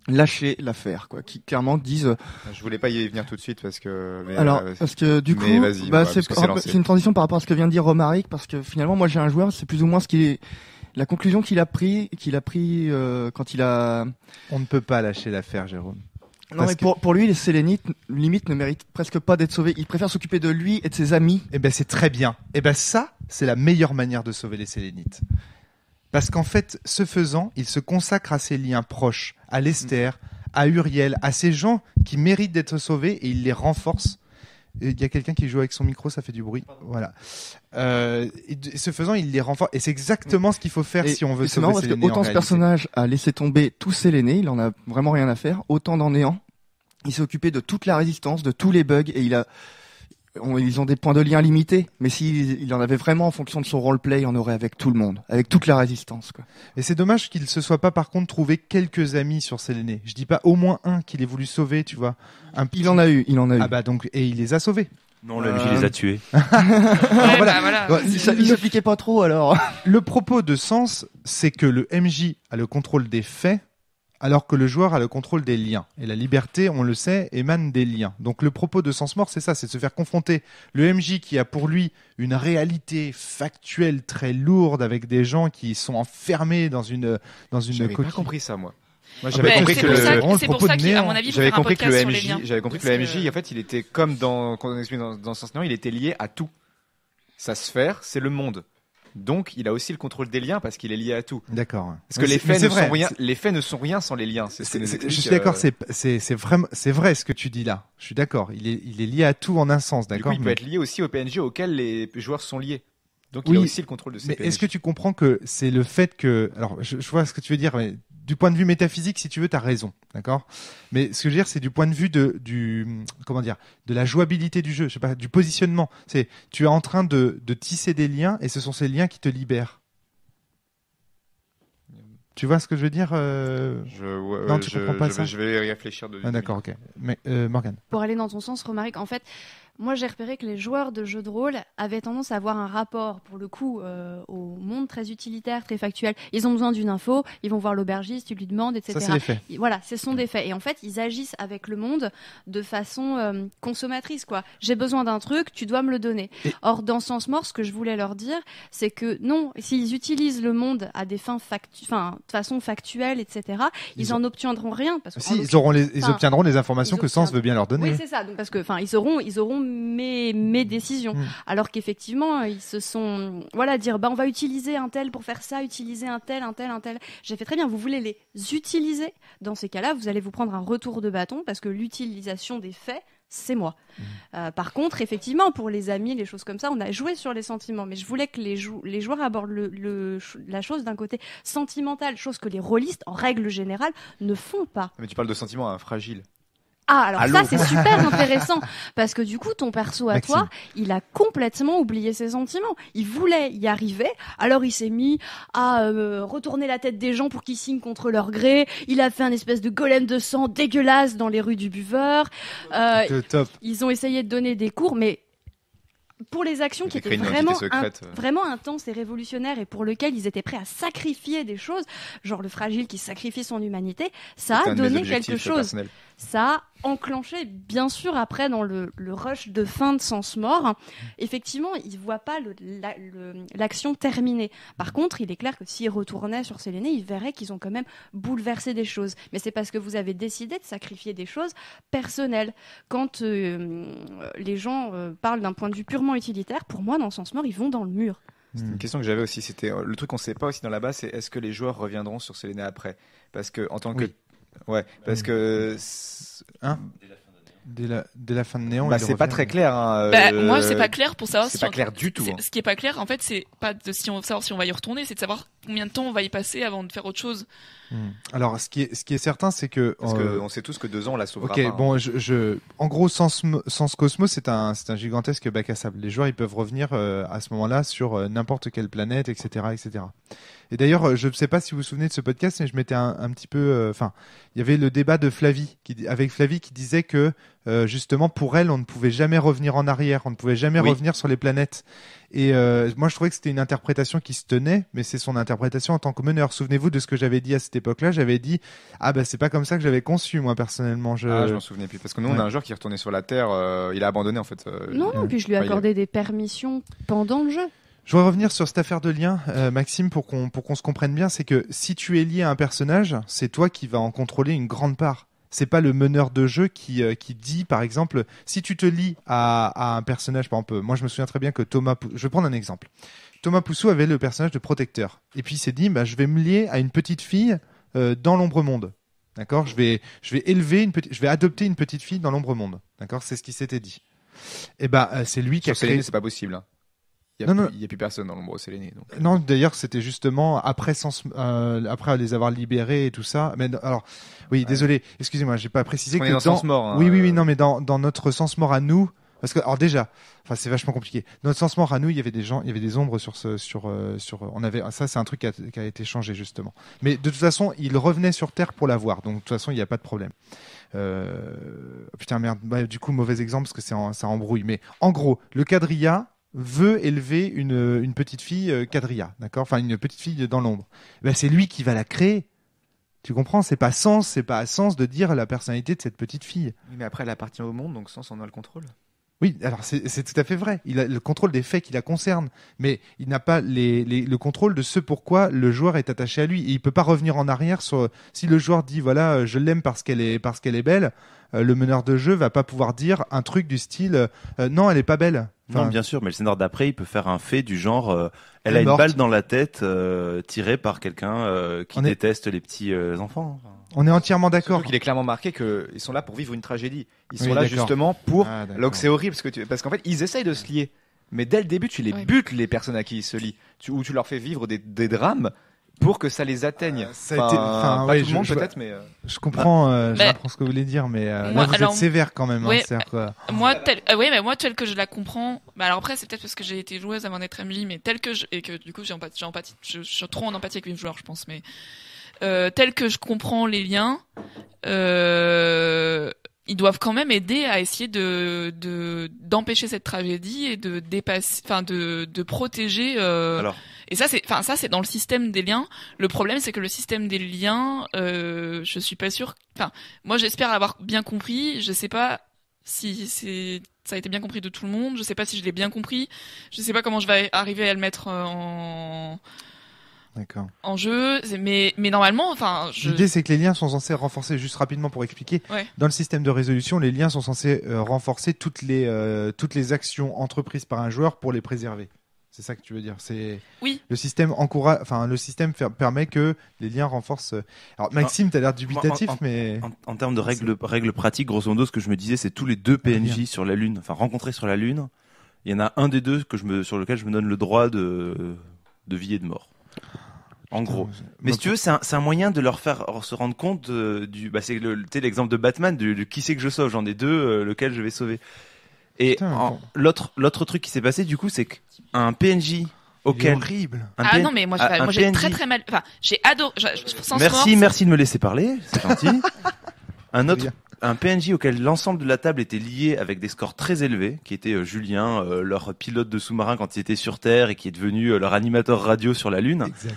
lâché l'affaire, quoi, qui clairement disent. euh, Je voulais pas y venir tout de suite parce que. mais, alors, euh, parce que du mais coup, vas-y, bah, c'est une transition par rapport à ce que vient de dire Romaric, parce que finalement, moi j'ai un joueur, c'est plus ou moins ce qu'il est, la conclusion qu'il a pris, qu'il a pris euh, quand il a. On ne peut pas lâcher l'affaire, Jérôme. Non Parce mais pour, pour lui, les Sélénites, limite, ne méritent presque pas d'être sauvés. Il préfère s'occuper de lui et de ses amis. Eh ben c'est très bien. Eh ben ça, c'est la meilleure manière de sauver les Sélénites. Parce qu'en fait, ce faisant, il se consacre à ses liens proches, à Lesther, à Uriel, à ces gens qui méritent d'être sauvés et il les renforce. Il y a quelqu'un qui joue avec son micro, ça fait du bruit. Voilà. Euh, et ce faisant, il les renforce. Et c'est exactement ce qu'il faut faire Et- si on veut sauver parce que autant ce personnage a laissé tomber tous Sélénés, il en a vraiment rien à faire, autant dans Néant, il s'est occupé de toute la résistance, de tous les bugs, et il a, on- ils ont des points de lien limités, mais s'il il en avait vraiment en fonction de son roleplay, il en aurait avec tout le monde, avec toute la résistance, quoi. Et c'est dommage qu'il se soit pas par contre trouvé quelques amis sur Séléné. Je dis pas au moins un qu'il ait voulu sauver, tu vois. Un Il en a eu, il en a eu. Ah bah donc et il les a sauvés. Non, le Euh, MJ les a tués. Ouais, voilà. bah, voilà. Il, il s'appliquait pas trop alors. Le propos de Sens, c'est que le MJ a le contrôle des faits, alors que le joueur a le contrôle des liens. Et la liberté, on le sait, émane des liens. Donc le propos de Sens Mort, c'est ça, c'est de se faire confronter le MJ qui a pour lui une réalité factuelle très lourde avec des gens qui sont enfermés dans une dans une J'avais pas compris ça, moi. Moi, j'avais compris que le, ça, vraiment le c'est pour propos ça de qu'à mon avis, j'avais compris que le MJ, j'avais compris que le MJ, en fait, il était comme dans, quand on explique dans, dans Sens Néant, il était lié à tout. Sa sphère, c'est le monde. Donc, il a aussi le contrôle des liens parce qu'il est lié à tout. D'accord. Parce que les faits, ne vrai. sont rien, C'est- les faits ne sont rien sans les liens. Je suis d'accord, euh, c'est c'est c'est vraiment c'est vrai ce que tu dis là. Je suis d'accord. Il est il est lié à tout en un sens, d'accord. il peut être lié aussi au PNJ auquel les joueurs sont liés. Donc, Oui, il a aussi le contrôle de ces Mais PNJ. est-ce que tu comprends que c'est le fait que... Alors, je, je vois ce que tu veux dire, mais du point de vue métaphysique, si tu veux, tu as raison, d'accord? Mais ce que je veux dire, c'est du point de vue de, du, comment dire, de la jouabilité du jeu, je sais pas, du positionnement. C'est, tu es en train de, de tisser des liens et ce sont ces liens qui te libèrent. Tu vois ce que je veux dire euh... Je, ouais, Non, tu je, comprends pas je ça? vais, je vais y réfléchir de Ah, d'accord, ok. Mais, euh, Morgane. Pour aller dans ton sens, Romaric, en fait, moi j'ai repéré que les joueurs de jeux de rôle avaient tendance à avoir un rapport, pour le coup, euh, au monde très utilitaire, très factuel. Ils ont besoin d'une info, ils vont voir l'aubergiste, tu lui demandes, etc. Ça, faits. Ils- Voilà, ce sont des faits. Et en fait, ils agissent avec le monde de façon euh, consommatrice, quoi. J'ai besoin d'un truc, tu dois me le donner. Et- Or, dans Sens Mort, ce que je voulais leur dire, c'est que non, s'ils utilisent le monde à des fins factu enfin, de façon factuelle, etc., ils, Ils en obtiendront rien. Parce que, en Si, ils, auront les, ils obtiendront les informations ils que Sens veut bien leur donner. oui, c'est ça. Donc, parce que, enfin, ils auront, ils auront mes, mes décisions. Mm. Alors qu'effectivement, ils se sont, voilà, dire, bah, on va utiliser un tel pour faire ça, utiliser un tel, un tel, un tel. J'ai fait très bien. Vous voulez les utiliser? Dans ces cas-là, vous allez vous prendre un retour de bâton parce que l'utilisation des faits, c'est moi. Mm. Euh, par contre, effectivement, pour les amis, les choses comme ça, on a joué sur les sentiments. Mais je voulais que les, jou- les joueurs abordent le, le- la chose d'un côté sentimental, chose que les rôlistes, en règle générale, ne font pas. Mais tu parles de sentiments hein, fragiles. Ah, alors Allô ça, c'est super intéressant. Parce que du coup, ton perso à Maxime. toi, il a complètement oublié ses sentiments. Il voulait y arriver, alors il s'est mis à euh, retourner la tête des gens pour qu'ils signent contre leur gré. Il a fait un espèce de golem de sang dégueulasse dans les rues du buveur. Euh, top. ils ont essayé de donner des cours, mais pour les actions qui étaient vraiment, in- vraiment intenses et révolutionnaires et pour lesquelles ils étaient prêts à sacrifier des choses, genre le fragile qui sacrifie son humanité, ça a donné quelque chose personnels. Ça a enclenché, bien sûr, après dans le, le rush de fin de Sens Mort. Effectivement, il ne voit pas la- l'action terminée. Par contre, il est clair que s'il retournait sur Séléné, il verrait qu'ils ont quand même bouleversé des choses. Mais c'est parce que vous avez décidé de sacrifier des choses personnelles. Quand euh, les gens euh, parlent d'un point de vue purement utilitaire, pour moi, dans Sens Mort, ils vont dans le mur. C'est Hmm. une question que j'avais aussi. C'était euh, le truc qu'on sait pas aussi dans la base, c'est est-ce que les joueurs reviendront sur Selena après? Parce que en tant que Oui. Ouais, parce Hmm. que c'est- Dès la, dès la fin de Néant, bah, c'est pas très clair. Hein, Bah, euh, moi, c'est pas clair pour savoir c'est si pas on- clair du tout. hein. Ce qui est pas clair, en fait, c'est pas de si on savoir si on va y retourner, c'est de savoir combien de temps on va y passer avant de faire autre chose. Hmm. Alors, ce qui est, ce qui est certain, c'est que. Parce euh, que on sait tous que deux ans on la sauvera Ok, pas. hein. bon, je, je, en gros, Sens, Sens Cosmos, c'est un, gigantesque bac à sable. Les joueurs, ils peuvent revenir euh, à ce moment-là sur euh, n'importe quelle planète, etc., etc. Et d'ailleurs, euh, je ne sais pas si vous vous souvenez de ce podcast, mais je m'étais un, un petit peu, euh, enfin, il y avait le débat de Flavie, qui, avec Flavie, qui disait que euh, justement pour elle, on ne pouvait jamais revenir en arrière, on ne pouvait jamais Oui. revenir sur les planètes. Et euh, moi, je trouvais que c'était une interprétation qui se tenait, mais c'est son interprétation en tant que meneur. Souvenez-vous de ce que j'avais dit à cette époque-là. J'avais dit, ah bah c'est pas comme ça que j'avais conçu moi personnellement. Je... Ah, je m'en souvenais plus parce que nous on a un joueur qui est retourné sur la Terre, euh, il a abandonné en fait. euh, Non, non, puis je lui ai Ouais, accordé des permissions pendant le jeu. Je voudrais revenir sur cette affaire de lien, euh, Maxime, pour qu'on pour qu'on se comprenne bien. C'est que si tu es lié à un personnage, c'est toi qui vas en contrôler une grande part. C'est pas le meneur de jeu qui, euh, qui dit, par exemple, si tu te lis à, à un personnage, par exemple, moi je me souviens très bien que Thomas, Pou- je vais prendre un exemple. Thomas Poussou avait le personnage de protecteur. Et puis il s'est dit, bah, je vais me lier à une petite fille euh, dans l'ombre monde. D'accord? Je vais, je vais élever une petite, je vais adopter une petite fille dans l'ombre monde. D'accord? C'est ce qui s'était dit. Et ben, euh, c'est lui qui a créé. C'est pas possible. hein. Il y a, plus, a personne dans l'ombre Séléné. Donc. Non, d'ailleurs, c'était justement après, Sens- euh, après les avoir libérés et tout ça. Mais alors, oui, désolé, excusez-moi, j'ai pas précisé On que est dans dans- sens mort. hein, oui, oui, oui, euh, non, mais dans, dans notre sens mort à nous, Parce que, alors déjà, enfin, c'est vachement compliqué. Notre sens mort à nous, il y avait des gens, il y avait des ombres sur ce, sur, euh, sur, on avait, ça, c'est un truc qui a, qui a été changé, justement. Mais de toute façon, il revenait sur Terre pour la voir. Donc, de toute façon, il n'y a pas de problème. Euh, putain, merde. Bah, du coup, mauvais exemple parce que c'est en- ça embrouille. Mais en gros, le quadrilla veut élever une, une petite fille euh, d'accord? Enfin, une petite fille dans l'ombre. Ben, c'est lui qui va la créer. Tu comprends? C'est pas sens, c'est pas à sens de dire la personnalité de cette petite fille. Mais après, elle appartient au monde, donc sans en a le contrôle. Oui, alors c'est tout à fait vrai. Il a le contrôle des faits qui la concernent, mais il n'a pas les, les- le contrôle de ce pourquoi le joueur est attaché à lui. Et il peut pas revenir en arrière sur si le joueur dit voilà euh, je l'aime parce qu'elle est parce qu'elle est belle. euh, le meneur de jeu va pas pouvoir dire un truc du style euh, non elle est pas belle. Non, bien sûr, mais le scénar d'après, il peut faire un fait du genre, euh, elle Elle a une morte. balle dans la tête tirée par quelqu'un qui On est- déteste les petits enfants. On est entièrement d'accord. Qu'il est clairement marqué qu'ils sont là pour vivre une tragédie. Ils sont Oui, là justement pour. Ah. Donc c'est horrible parce que tu... parce qu'en fait ils essayent de se lier, mais dès le début tu les Ouais. butes les personnes à qui ils se lient, tu... ou tu leur fais vivre des, des drames pour que ça les atteigne. Euh, ça a été- enfin, pas ouais, tout le je- monde peut-être, mais euh, Je comprends, euh, je comprends ce que vous voulez dire, mais euh, Moi, là vous alors- êtes sévère quand même. hein, Ouais, que- Moi, tel, euh, ouais, mais moi, tel que je la comprends, bah alors après, c'est peut-être parce que j'ai été joueuse avant d'être MJ, mais tel que je, et que du coup, j'ai empathie, j'ai empathie, je, je suis trop en empathie avec les joueurs, je pense, mais, euh, tel que je comprends les liens, euh, ils doivent quand même aider à essayer de, de, d'empêcher cette tragédie et de dépasser, enfin, de, de protéger, euh, Alors, et ça, c'est, enfin, ça, c'est dans le système des liens. Le problème, c'est que le système des liens, euh, je suis pas sûre. Enfin, moi, j'espère avoir bien compris. Je sais pas si c'est, ça a été bien compris de tout le monde. Je sais pas si je l'ai bien compris. Je sais pas comment je vais arriver à le mettre euh, en. En jeu. Mais, mais normalement, enfin, je. L'idée, c'est que les liens sont censés renforcer, juste rapidement pour expliquer, Ouais. dans le système de résolution, les liens sont censés euh, renforcer toutes les, euh, toutes les actions entreprises par un joueur pour les préserver. C'est ça que tu veux dire? C'est Oui. le système encourage, enfin le système permet que les liens renforcent. euh, Alors Maxime, t'as l'air dubitatif, en- en- mais en, en termes de règles, règles pratiques, grosso modo, ce que je me disais, c'est tous les deux. PNJ sur la Lune, enfin rencontrés sur la Lune, il y en a un des deux que je me, sur lequel je me donne le droit de, de vie et de mort. En gros. Mais si tu veux, c'est un, c'est un moyen de leur faire se rendre compte du. Bah, c'est le, tu sais, l'exemple de Batman, du, du qui c'est que je sauve. J'en ai deux, euh, lequel je vais sauver. Et Putain, en- bon. l'autre, l'autre truc qui s'est passé, du coup, c'est qu'un PNJ auquel. horrible. un Ah PN non, mais moi, j'ai, un moi, j'ai PNJ très très mal. Enfin, j'ai adoré. Merci, mort, merci de me laisser parler, c'est gentil. un autre, un PNJ auquel l'ensemble de la table était lié avec des scores très élevés, qui était euh, Julien, euh, leur pilote de sous-marin quand il était sur Terre et qui est devenu euh, leur animateur radio sur la Lune. Exact.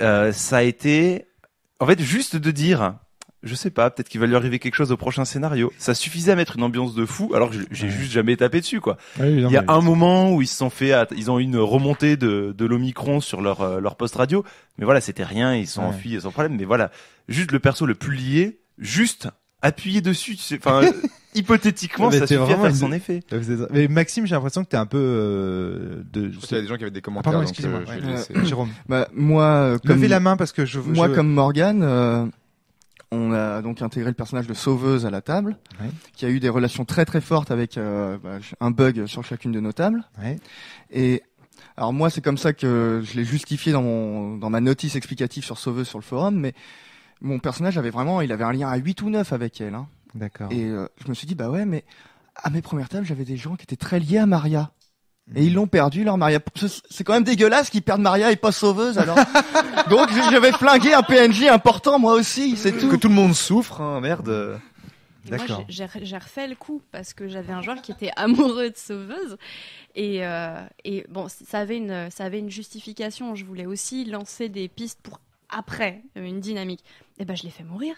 Euh, ça a été, en fait, juste de dire, je sais pas, peut-être qu'il va lui arriver quelque chose au prochain scénario. Ça suffisait à mettre une ambiance de fou, alors que j'ai- Ouais. juste jamais tapé dessus, quoi. Non, Il y a mais- un moment où ils se sont fait, ils ont eu une remontée de, de l'Omicron sur leur, euh, leur poste radio, mais voilà, c'était rien, ils sont Ouais. enfuis sans problème, mais voilà, juste le perso le plus lié, juste appuyer dessus, tu sais, enfin, hypothétiquement, Mais ça suffit à vraiment faire une- son effet. Mais Maxime, j'ai l'impression que t'es un peu euh, de. je qu'il y a des gens qui avaient des commentaires. Pardon, donc, excusez-moi. euh, ouais. Euh, Jérôme, Bah, moi, euh, comme, levez la main parce que je. moi je- comme Morgan, euh, on a donc intégré le personnage de sauveuse à la table, Ouais. qui a eu des relations très très fortes avec euh, bah, un bug sur chacune de nos tables. Ouais. Et alors moi, c'est comme ça que je l'ai justifié dans mon dans ma notice explicative sur sauveuse sur le forum, mais mon personnage avait vraiment, il avait un lien à 8 ou 9 avec elle. Hein. D'accord. Et euh, je me suis dit, bah ouais, mais à mes premières tables, j'avais des gens qui étaient très liés à Maria. Et ils l'ont perdu, leur Maria. C'est- quand même dégueulasse qu'ils perdent Maria et pas Sauveuse, alors. Donc j'avais flingué un PNJ important, moi aussi, c'est tout. Que tout le monde souffre, hein, merde. D'accord. j'ai refait le coup parce que j'avais un joueur qui était amoureux de Sauveuse. Et, euh, et bon, ça avait, une, ça avait une justification. Je voulais aussi lancer des pistes pour après, euh, une dynamique. Et ben, je l'ai fait mourir.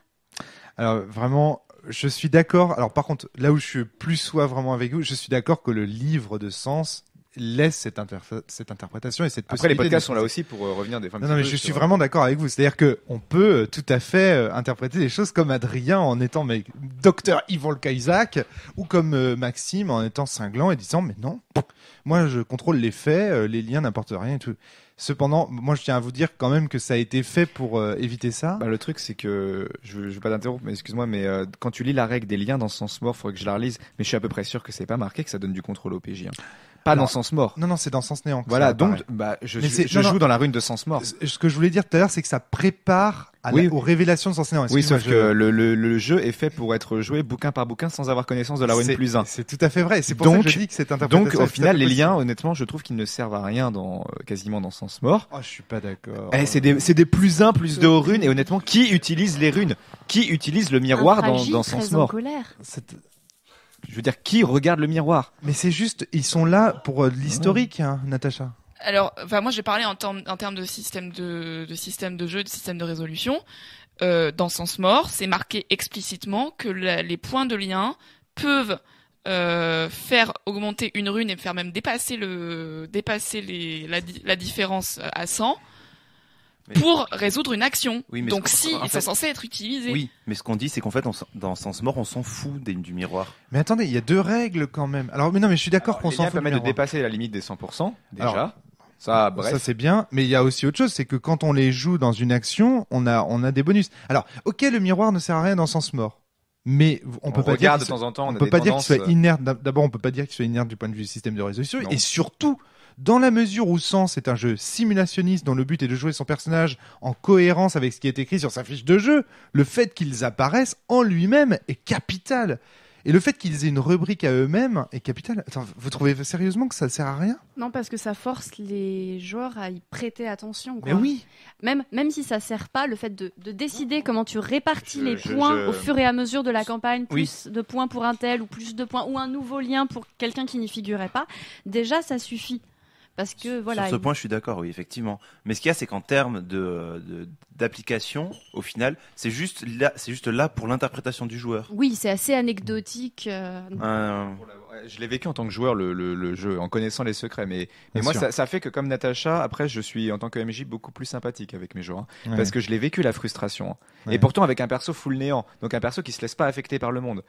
Alors vraiment, je suis d'accord. Alors par contre, là où je suis plus soit vraiment avec vous, je suis d'accord que le livre de sens laisse cette, cette interprétation et cette Après, les possibilité podcasts de- sont là aussi pour euh, revenir des. Non, non, mais je suis vraiment d'accord avec vous. C'est-à-dire que on peut euh, tout à fait euh, interpréter les choses comme Adrien en étant mais docteur Yvan Isaac ou comme euh, Maxime en étant cinglant et disant mais non, moi je contrôle les faits, euh, les liens n'importent rien et tout. Cependant, moi je tiens à vous dire quand même que ça a été fait pour euh, éviter ça. Bah, le truc, c'est que je, je veux pas t'interrompre, mais excuse-moi, mais euh, quand tu lis la règle des liens dans ce sens mort, faudrait que je la relise. Mais je suis à peu près sûr que c'est pas marqué que ça donne du contrôle au PJ. hein. Pas dans Sens Mort. Non, non, c'est dans Sens Néant. Voilà, donc bah, je, suis- je non, joue non. dans la rune de Sens Mort. Ce que je voulais dire tout à l'heure, c'est que ça prépare à la- Oui. aux révélations de Sens Néant. Oui, sauf je- que le, le, le jeu est fait pour être joué bouquin par bouquin sans avoir connaissance de la rune plus 1. C'est tout à fait vrai. C'est pour Donc- ça que je dis que cette interprétation. Donc au final, les liens, honnêtement, je trouve qu'ils ne servent à rien dans euh, quasiment dans Sens Mort. Oh, je suis pas d'accord. Eh, c'est des, c'est des plus 1, plus 2 aux runes, et honnêtement, qui utilise les runes? Qui utilise le miroir dans, dans Sens en Mort? colère. C'est- Je veux dire, qui regarde le miroir? Mais c'est juste, ils sont là pour euh, l'historique, hein, Natacha. Alors, enfin, moi, j'ai parlé en, termes- en termes de système de, de système de jeu, de système de résolution. Euh, dans Sens Mort, c'est marqué explicitement que la- les points de lien peuvent euh, faire augmenter une rune et faire même dépasser le dépasser les, la, di- la différence à 100 Mais- pour résoudre une action. Oui, mais Donc si ils fait- sont censés être utilisés. Oui, mais ce qu'on dit, c'est qu'en fait, on dans Sens Mort, on s'en fout des- du miroir. Mais attendez, il y a deux règles quand même. Alors, mais non, mais je suis d'accord qu'on s'en fout. du permettent de dépasser la limite des 100%, déjà. Alors, ça, bref. Ça c'est bien, mais il y a aussi autre chose, c'est que quand on les joue dans une action, on a on a des bonus. Alors, ok, le miroir ne sert à rien dans sens mort, mais on, on peut pas dire qu'il de temps en temps, on, on a peut des pas dire qu'il tendances, soit inerte. D'ab- D'abord, on peut pas dire qu'il soit inerte du point de vue du système de résolution, Non. et surtout. Dans la mesure où Sens est un jeu simulationniste dont le but est de jouer son personnage en cohérence avec ce qui est écrit sur sa fiche de jeu, le fait qu'ils apparaissent en lui-même est capital. Et le fait qu'ils aient une rubrique à eux-mêmes est capital. Attends, vous trouvez sérieusement que ça sert à rien? Non, parce que ça force les joueurs à y prêter attention. quoi. Mais oui. Même, même si ça sert pas, le fait de, de décider comment tu répartis Je- les je- points je- au fur et à mesure de la campagne, Oui. plus de points pour un tel ou plus de points ou un nouveau lien pour quelqu'un qui n'y figurait pas, déjà ça suffit. Parce que voilà. Sur ce il- point, je suis d'accord, oui, effectivement. Mais ce qu'il y a, c'est qu'en termes de de- d'application, au final, c'est juste là, c'est juste là pour l'interprétation du joueur. Oui, c'est assez anecdotique. euh, Euh, Je l'ai vécu en tant que joueur le, le, le jeu, en connaissant les secrets. Mais, moi, ça, ça fait que comme Natacha, après, je suis en tant que MJ beaucoup plus sympathique avec mes joueurs, hein, Ouais. parce que je l'ai vécu la frustration. hein. Ouais. Et pourtant avec un perso full néant, donc un perso qui se laisse pas affecter par le monde.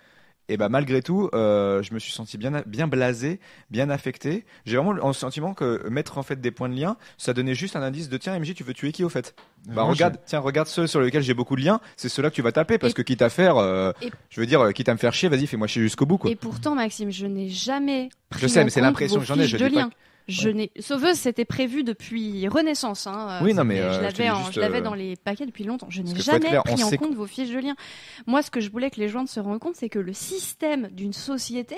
Et bah malgré tout, euh, je me suis senti bien, bien blasé, bien affecté. J'ai vraiment le sentiment que mettre en fait des points de lien, ça donnait juste un indice de tiens MJ, tu veux tuer qui au fait? Bah Moi, regarde, tiens regarde ceux sur lesquels j'ai beaucoup de liens, c'est ceux-là que tu vas taper parce Et- que quitte à faire, euh, Et- je veux dire euh, quitte à me faire chier, vas-y fais-moi chier jusqu'au bout quoi. Et pourtant, Maxime, je n'ai jamais pris Je sais, mais c'est l'impression que j'en ai, je de dis pas Je n'ai Sauveuse, c'était prévu depuis Renaissance. Hein. Oui, non, mais, euh, je l'avais, en- je l'avais euh, dans les paquets depuis longtemps. Je n'ai jamais clair, pris en compte vos fiches de lien. Moi, ce que je voulais que les joueurs se rendent compte, c'est que le système d'une société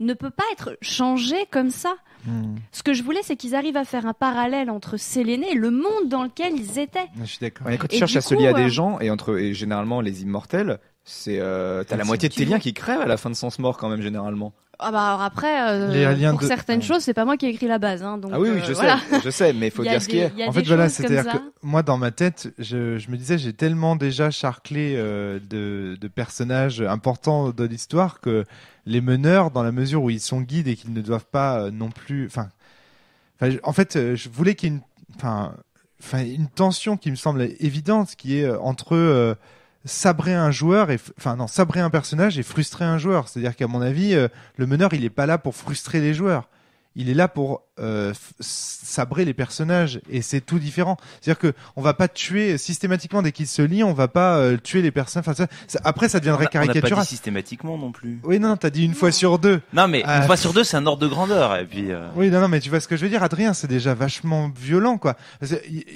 ne peut pas être changé comme ça. Hmm, Ce que je voulais, c'est qu'ils arrivent à faire un parallèle entre Séléné et le monde dans lequel ils étaient. je suis d'accord. Ouais, quand tu Et cherches à se lier à euh, des gens et entre et généralement les immortels, c'est euh, t'as la moitié de tes liens qui crèvent à la fin de Sens Mort quand même généralement. Ah bah alors après, euh, pour de- certaines Ouais. choses, c'est pas moi qui ai écrit la base. Hein, donc, ah oui oui euh, je voilà. sais, je sais, mais il faut Il dire ce qui des- est. il y a En fait, voilà, c'est-à-dire que moi, dans ma tête, je, je me disais, j'ai tellement déjà charclé euh, de, de personnages importants de l'histoire que les meneurs, dans la mesure où ils sont guides et qu'ils ne doivent pas euh, non plus, enfin, en fait, euh, je voulais qu'il y ait une, enfin, une tension qui me semble évidente, qui est euh, entre euh, sabrer un joueur et, enfin, non, sabrer un personnage et frustrer un joueur. C'est-à-dire qu'à mon avis, euh, le meneur, il est pas là pour frustrer les joueurs. Il est là pour euh, sabrer les personnages et c'est tout différent. C'est-à-dire que on va pas tuer systématiquement dès qu'ils se lient, on va pas euh, tuer les personnes. Enfin, ça- ça- après, ça on deviendrait on n'a pas caricatural. dit systématiquement non plus. Oui, non, t'as dit une fois sur deux. Non, mais Ah. une fois sur deux, c'est un ordre de grandeur. Et puis, euh, Oui, non, non, mais tu vois ce que je veux dire, Adrien, c'est déjà vachement violent, quoi.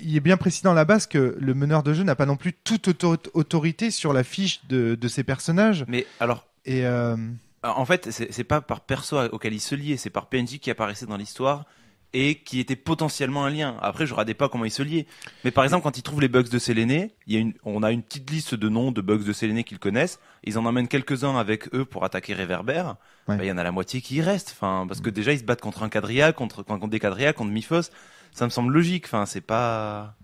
Il est bien précis dans la base que le meneur de jeu n'a pas non plus toute auto- autorité sur la fiche de, de ses personnages. mais alors, Et euh, en fait, c'est pas par perso auquel il se liait, c'est par PNJ qui apparaissait dans l'histoire et qui était potentiellement un lien. Après, je radais pas comment il se liait. Mais par exemple, quand ils trouvent les bugs de Séléné, il y a une, on a une petite liste de noms de bugs de Séléné qu'ils connaissent. Ils en emmènent quelques-uns avec eux pour attaquer Réverbère. Ouais. Bah, Il y en a la moitié qui y reste. Enfin, parce que déjà, ils se battent contre un quadria, contre, contre des quadria, contre Miphos. Ça me semble logique. Enfin, c'est pas.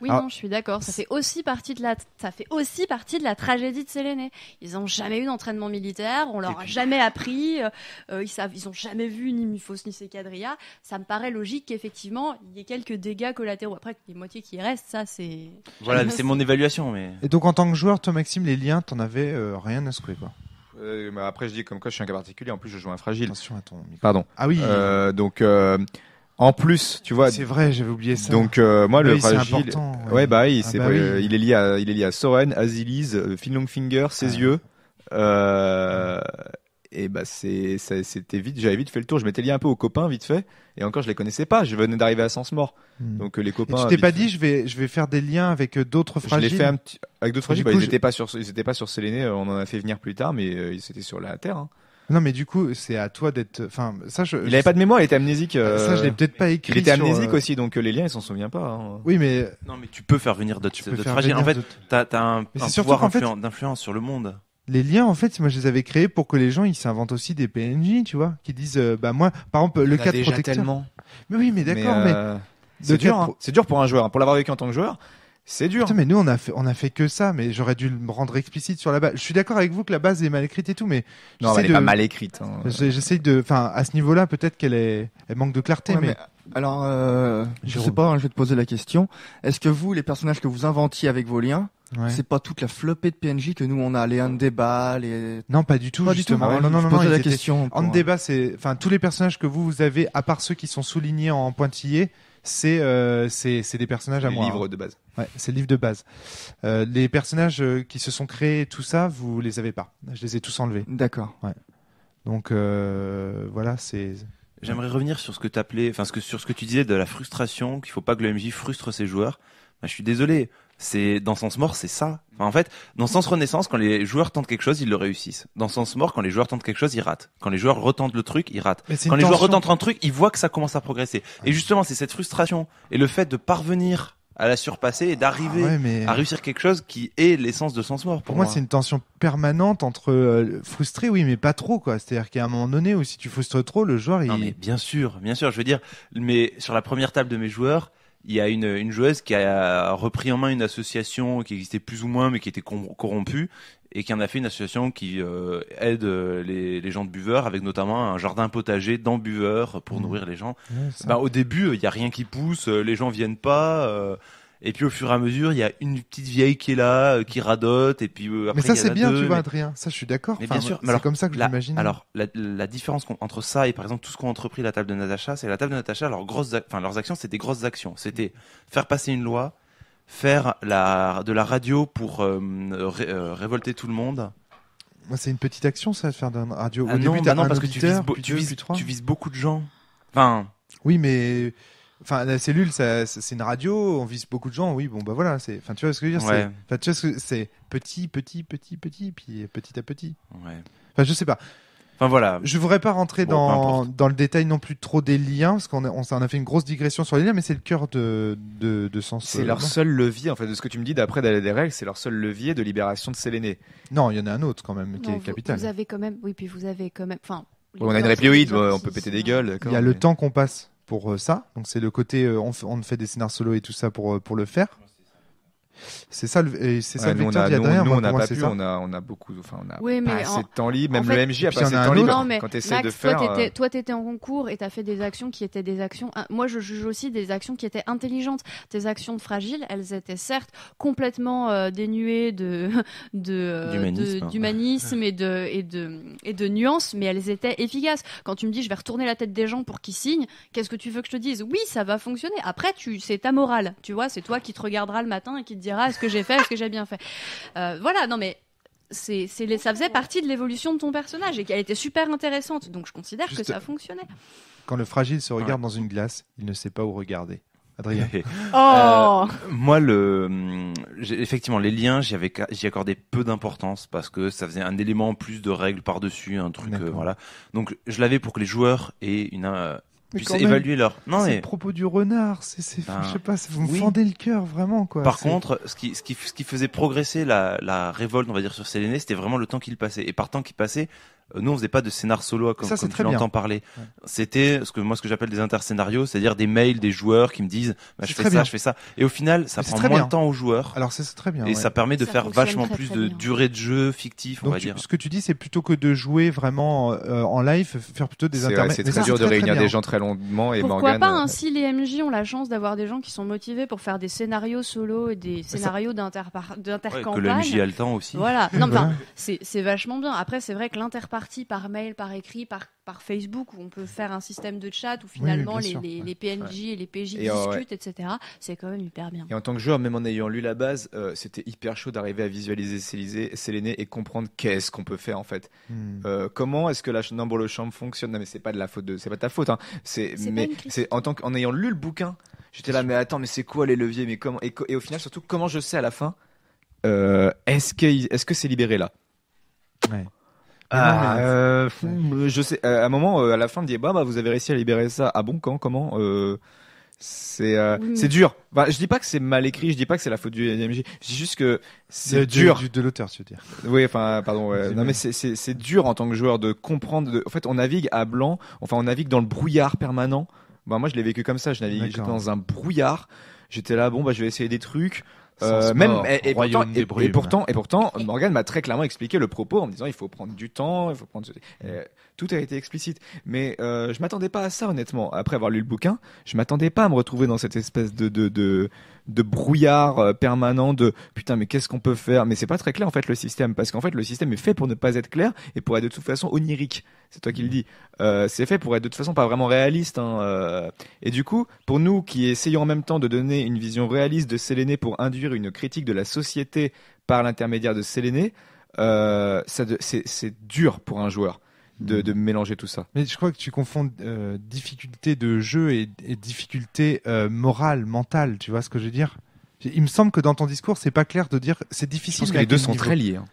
Oui, Alors- non, je suis d'accord. Ça fait aussi partie de la, ça fait aussi partie de la tragédie de Séléné. Ils ont jamais eu d'entraînement militaire, on leur a jamais appris, euh, euh, ils savent, ils ont jamais vu ni Miphos ni Sécadria. Ça me paraît logique qu'effectivement, il y ait quelques dégâts collatéraux. Après, les moitiés qui restent, ça, c'est. Voilà, c'est mon évaluation, mais. et donc en tant que joueur, toi Maxime, les liens, t'en avais euh, rien à secouer, quoi. Euh, après je dis comme quoi je suis un cas particulier, en plus je joue un fragile. Attention à ton micro. Pardon. Ah oui, Euh, donc euh, en plus tu vois. c'est vrai, j'avais oublié ça. Donc euh, moi le Oui, fragile. ouais. Ouais bah oui, Ah bah oui. euh, il est lié à il est lié à Soren, Azilis, euh, Finlongfinger, ses Ah. yeux. Euh, Et bah c'est c'était vite, j'avais vite fait le tour. Je m'étais lié un peu aux copains vite fait, et encore je les connaissais pas. Je venais d'arriver à Sens Mort, Hmm. donc les Et copains. tu t'es pas fait- dit, je vais, je vais faire des liens avec d'autres Je l'ai fragiles fait un petit avec d'autres fragiles. Bah, coup, ils je- étaient pas sur ils étaient pas sur Séléné. On en a fait venir plus tard, mais euh, ils étaient sur la terre. hein. Non, mais du coup, c'est à toi d'être. Enfin, ça, je. Il avait pas de mémoire, il était amnésique. Ça, euh, je l'ai peut-être pas écrit. Il était amnésique euh, aussi, donc euh, les liens, il s'en souvient pas. hein. Oui, mais Non, mais tu peux faire venir d'autres tu peux d'autres faire fragiles. En venir fait, d'autres- t'as as un, un pouvoir fait- d'influence sur le monde. les liens, en fait, moi, je les avais créés pour que les gens, ils s'inventent aussi des PNJ, tu vois, qui disent, euh, bah moi, par exemple, le déjà protecteur. tellement. Mais oui, mais d'accord, mais. euh, c'est dur. hein. pro- C'est dur pour un joueur. hein. Pour l'avoir vécu en tant que joueur, c'est dur. Putain, mais nous, on a fait, on a fait que ça, mais j'aurais dû me rendre explicite sur la base. Je suis d'accord avec vous que la base est mal écrite et tout, mais Non, elle est de- pas mal écrite. hein. j'essaye de, enfin, à ce niveau-là, peut-être qu'elle est, elle manque de clarté, Ouais, mais, mais alors, euh, je sais pas, hein, je vais te poser la question. Est-ce que vous, les personnages que vous inventiez avec vos liens, Ouais. c'est pas toute la flopée de PNJ que nous on a, les débat, les. non, pas du tout, Pas du tout. justement. Ah ouais, non, non, je non, non, la étaient- question. Débat, c'est, enfin, tous les personnages que vous, vous avez, à part ceux qui sont soulignés en pointillé, c'est, euh, c'est, c'est des personnages à Les moi. hein. livres de base. Ouais, c'est le livre de base. Euh, les personnages euh, qui se sont créés, tout ça, vous les avez pas. Je les ai tous enlevés. D'accord. Donc euh, voilà, c'est. J'aimerais revenir sur ce que t'appelais, enfin ce que sur ce que tu disais de la frustration, qu'il faut pas que le MJ frustre ses joueurs. Bah, je suis désolé, c'est dans Sens Mort, c'est ça. Enfin, en fait, dans Sens Renaissance, quand les joueurs tentent quelque chose, ils le réussissent. Dans Sens Mort, quand les joueurs tentent quelque chose, ils ratent. Quand les joueurs retentent le truc, ils ratent. Quand les joueurs retentent un truc, ils voient que ça commence à progresser. Et justement, c'est cette frustration et le fait de parvenir à la surpasser et d'arriver Ah ouais, mais à réussir quelque chose qui est l'essence de Sens Mort. Pour, pour moi, c'est une tension permanente entre euh, frustré, oui, mais pas trop, quoi. C'est-à-dire qu'à un moment donné où si tu frustres trop, le joueur, il. Non mais bien sûr, bien sûr. Je veux dire, mais sur la première table de mes joueurs, il y a une, une joueuse qui a repris en main une association qui existait plus ou moins, mais qui était corrompue, et qui en a fait une association qui euh, aide euh, les, les gens de buveurs, avec notamment un jardin potager dans buveurs pour Mhm. nourrir les gens. Ça. Bah, au début, il y a rien qui pousse, euh, les gens viennent pas. euh, et puis au fur et à mesure, il y a une petite vieille qui est là, euh, qui radote, et puis euh, après mais ça, c'est a bien, deux, tu vois, mais- Adrien. Ça, je suis d'accord. Mais Enfin, bien sûr, c'est comme ça que je la- l'imagine. Alors, la, la différence entre ça et par exemple tout ce qu'ont entrepris la table de Natacha, c'est la table de Natacha, leurs grosses, enfin leurs actions, c'était des grosses actions. C'était faire passer une loi, faire la, de la radio pour euh, ré- euh, révolter tout le monde. C'est une petite action, ça, de faire d'un radio. Au Ah non, début, bah t'as non, parce que tu vises, tu vises beaucoup de gens. Enfin, Oui, mais. Enfin, la cellule, ça- ça- c'est une radio, on vise beaucoup de gens, oui, bon, bah voilà, c'est. Enfin, tu vois ce que je veux dire, Ouais. c'est. Enfin, tu vois ce que c'est petit, petit, petit, petit, puis petit à petit. ouais. Enfin, je sais pas. Enfin voilà. Je voudrais pas rentrer Bon, dans, dans le détail non plus trop des liens, parce qu'on a, on, s'en a fait une grosse digression sur les liens, mais c'est le cœur de, de, de sens. C'est euh, leur non. seul levier, en fait, de ce que tu me dis d'après d'aller des règles, c'est leur seul levier de libération de Séléné. Non, il y en a un autre quand même, qui Non, est vous- capital. Vous avez quand même, oui, puis vous avez quand même, enfin. on a une des on peut qui péter des gueules. Il y a le mais- temps qu'on passe pour euh, ça, donc c'est le côté, euh, on, fait, des scénars solo et tout ça pour, euh, pour le faire. C'est ça, le- c'est ça Ouais, le nous, on vecteur a, d'il y a nous, derrière, nous, moi, on n'a pas pu, on a, on a beaucoup, enfin, on a Oui, mais assez en- de temps libre, même en fait- le MJ a pas assez en a de temps un libre. Non, mais quand Max, de faire. toi, t'étais, euh, toi, t'étais en concours et t'as fait des actions qui étaient des actions. Moi, je juge aussi des actions qui étaient intelligentes. Tes actions de fragiles, elles étaient certes complètement euh, dénuées de, de, euh, D'humanisme. de- d'humanisme et de, et de, et de nuances, mais elles étaient efficaces. Quand tu me dis, je vais retourner la tête des gens pour qu'ils signent, qu'est-ce que tu veux que je te dise? Oui, ça va fonctionner. Après, tu, c'est ta morale. Tu vois, c'est toi qui te regarderas le matin et qui te dira, est-ce que j'ai fait, est-ce que j'ai bien fait. Euh, voilà, non mais c'est, c'est les- ça faisait partie de l'évolution de ton personnage et qu'elle était super intéressante. Donc je considère que ça fonctionnait. Quand le fragile se regarde dans une glace, il ne sait pas où regarder. Adrien. Oh Moi, le, j'ai- effectivement, les liens, j'y avais, j'y accordais peu d'importance parce que ça faisait un élément en plus de règles par-dessus, un truc, euh, voilà. Donc, je l'avais pour que les joueurs aient une, euh, Même, évaluer leur. Non, c'est mais le propos du renard, c'est, c'est, Ben, je sais pas, c'est- vous me oui. fendez le cœur vraiment quoi. par contre, ce qui, ce qui, ce qui faisait progresser la, la révolte, on va dire, sur Séléné, c'était vraiment le temps qu'il passait. Et par temps qu'il passait, nous, on faisait pas de scénar solo comme, Ça, c'est comme très tu l'entends parler. Ouais. C'était ce que moi, ce que j'appelle des interscénarios, c'est-à-dire des mails des joueurs qui me disent, bah, je fais ça, bien. je fais ça. Et au final, ça Mais prend très moins bien. de temps aux joueurs. Alors c'est, très bien. Et ouais. ça permet de Ça faire vachement très, plus très de bien. durée de jeu fictif, on Donc va tu- dire. ce que tu dis, c'est plutôt que de jouer vraiment euh, en live, faire plutôt des intermèdes. c'est très dur de réunir des gens très longuement et Pourquoi pas euh, hein, si les MJ ont la chance d'avoir des gens qui sont motivés pour faire des scénarios solo et des scénarios Ouais, que le d'intercampagne. MJ a le temps aussi. Voilà, non, c'est c'est vachement bien. Après, c'est vrai que partie par mail, par écrit, par, par Facebook, où on peut faire un système de chat où finalement les, les, ouais. les PNJ et les PJ Et, euh, discutent, etc. C'est quand même hyper bien. Et en tant que joueur, même en ayant lu la base, euh, c'était hyper chaud d'arriver à visualiser Séléné, et comprendre qu'est-ce qu'on peut faire en fait. Hmm. Euh, comment est-ce que la number champ fonctionne? Non mais c'est pas de la faute de, c'est pas de ta faute. Hein. C'est, mais en tant qu'en ayant lu le bouquin, j'étais là mais attends mais c'est quoi les leviers? Mais comment et, au final surtout comment je sais à la fin euh, est-ce que est-ce que c'est libéré là? Ouais. Ah, mais- euh, fou, je sais. euh, à un moment, euh, à la fin, on dit bah, bah vous avez réussi à libérer ça. Ah bon quand Comment euh, C'est euh, Oui, c'est dur. Bah, je dis pas que c'est mal écrit. Je dis pas que c'est la faute du MJ. Je dis juste que c'est dur. du- de l'auteur, tu veux dire. Oui, enfin, pardon. ouais. Non, mais c'est dur en tant que joueur de comprendre. de- En fait, on navigue à blanc. Enfin, on navigue dans le brouillard permanent. Bah, moi, je l'ai vécu comme ça. Je. J'étais D'accord. dans un brouillard. J'étais là. Bon, bah, je vais essayer des trucs. Euh, Sens même mort, et, pourtant, et- pourtant et pourtant Morgan m'a très clairement expliqué le propos en me disant il faut prendre du temps il faut prendre Euh, tout a été explicite. Mais euh, je m'attendais pas à ça honnêtement. Après avoir lu le bouquin je m'attendais pas à me retrouver dans cette espèce de de de, brouillard euh, permanent de putain mais qu'est-ce qu'on peut faire? Mais c'est pas très clair en fait le système. Parce qu'en fait le système est fait pour ne pas être clair et pour être de toute façon onirique. C'est toi qui le dis. Euh, c'est fait pour être de toute façon pas vraiment réaliste hein, euh. et du coup pour nous qui essayons en même temps de donner une vision réaliste de Séléné pour induire une critique de la société par l'intermédiaire de Séléné c'est dur pour un joueur de, de mélanger tout ça Mais je crois que tu confonds euh, difficulté de jeu et, et difficulté euh, morale, mentale. Tu vois ce que je veux dire? Il me semble que dans ton discours, c'est pas clair de dire c'est je difficile. pense que les deux sont niveau très liés hein.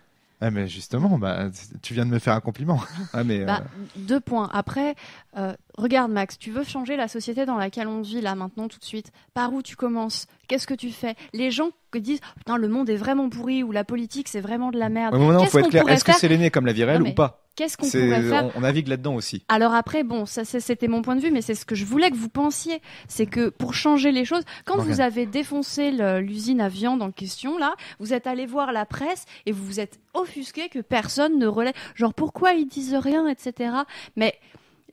Ah, mais justement, bah, tu viens de me faire un compliment. ah mais euh, Bah, deux points. Après, euh, regarde Max, tu veux changer la société dans laquelle on vit là maintenant tout de suite. Par où tu commences? Qu'est-ce que tu fais? Les gens qui disent putain le monde est vraiment pourri ou la politique c'est vraiment de la merde. ouais, Qu'est-ce faut être clair est-ce que faire Séléné est comme la virelle Non, ou pas? Qu'est-ce qu'on C'est- pourrait faire on, on navigue là-dedans aussi Alors après, bon, ça c'est- c'était mon point de vue, mais c'est ce que je voulais que vous pensiez. C'est que pour changer les choses, quand vous avez défoncé l'usine à viande en question, là, vous êtes allé voir la presse et vous vous êtes offusqué que personne ne relaie. Genre, pourquoi ils disent rien, etc. Mais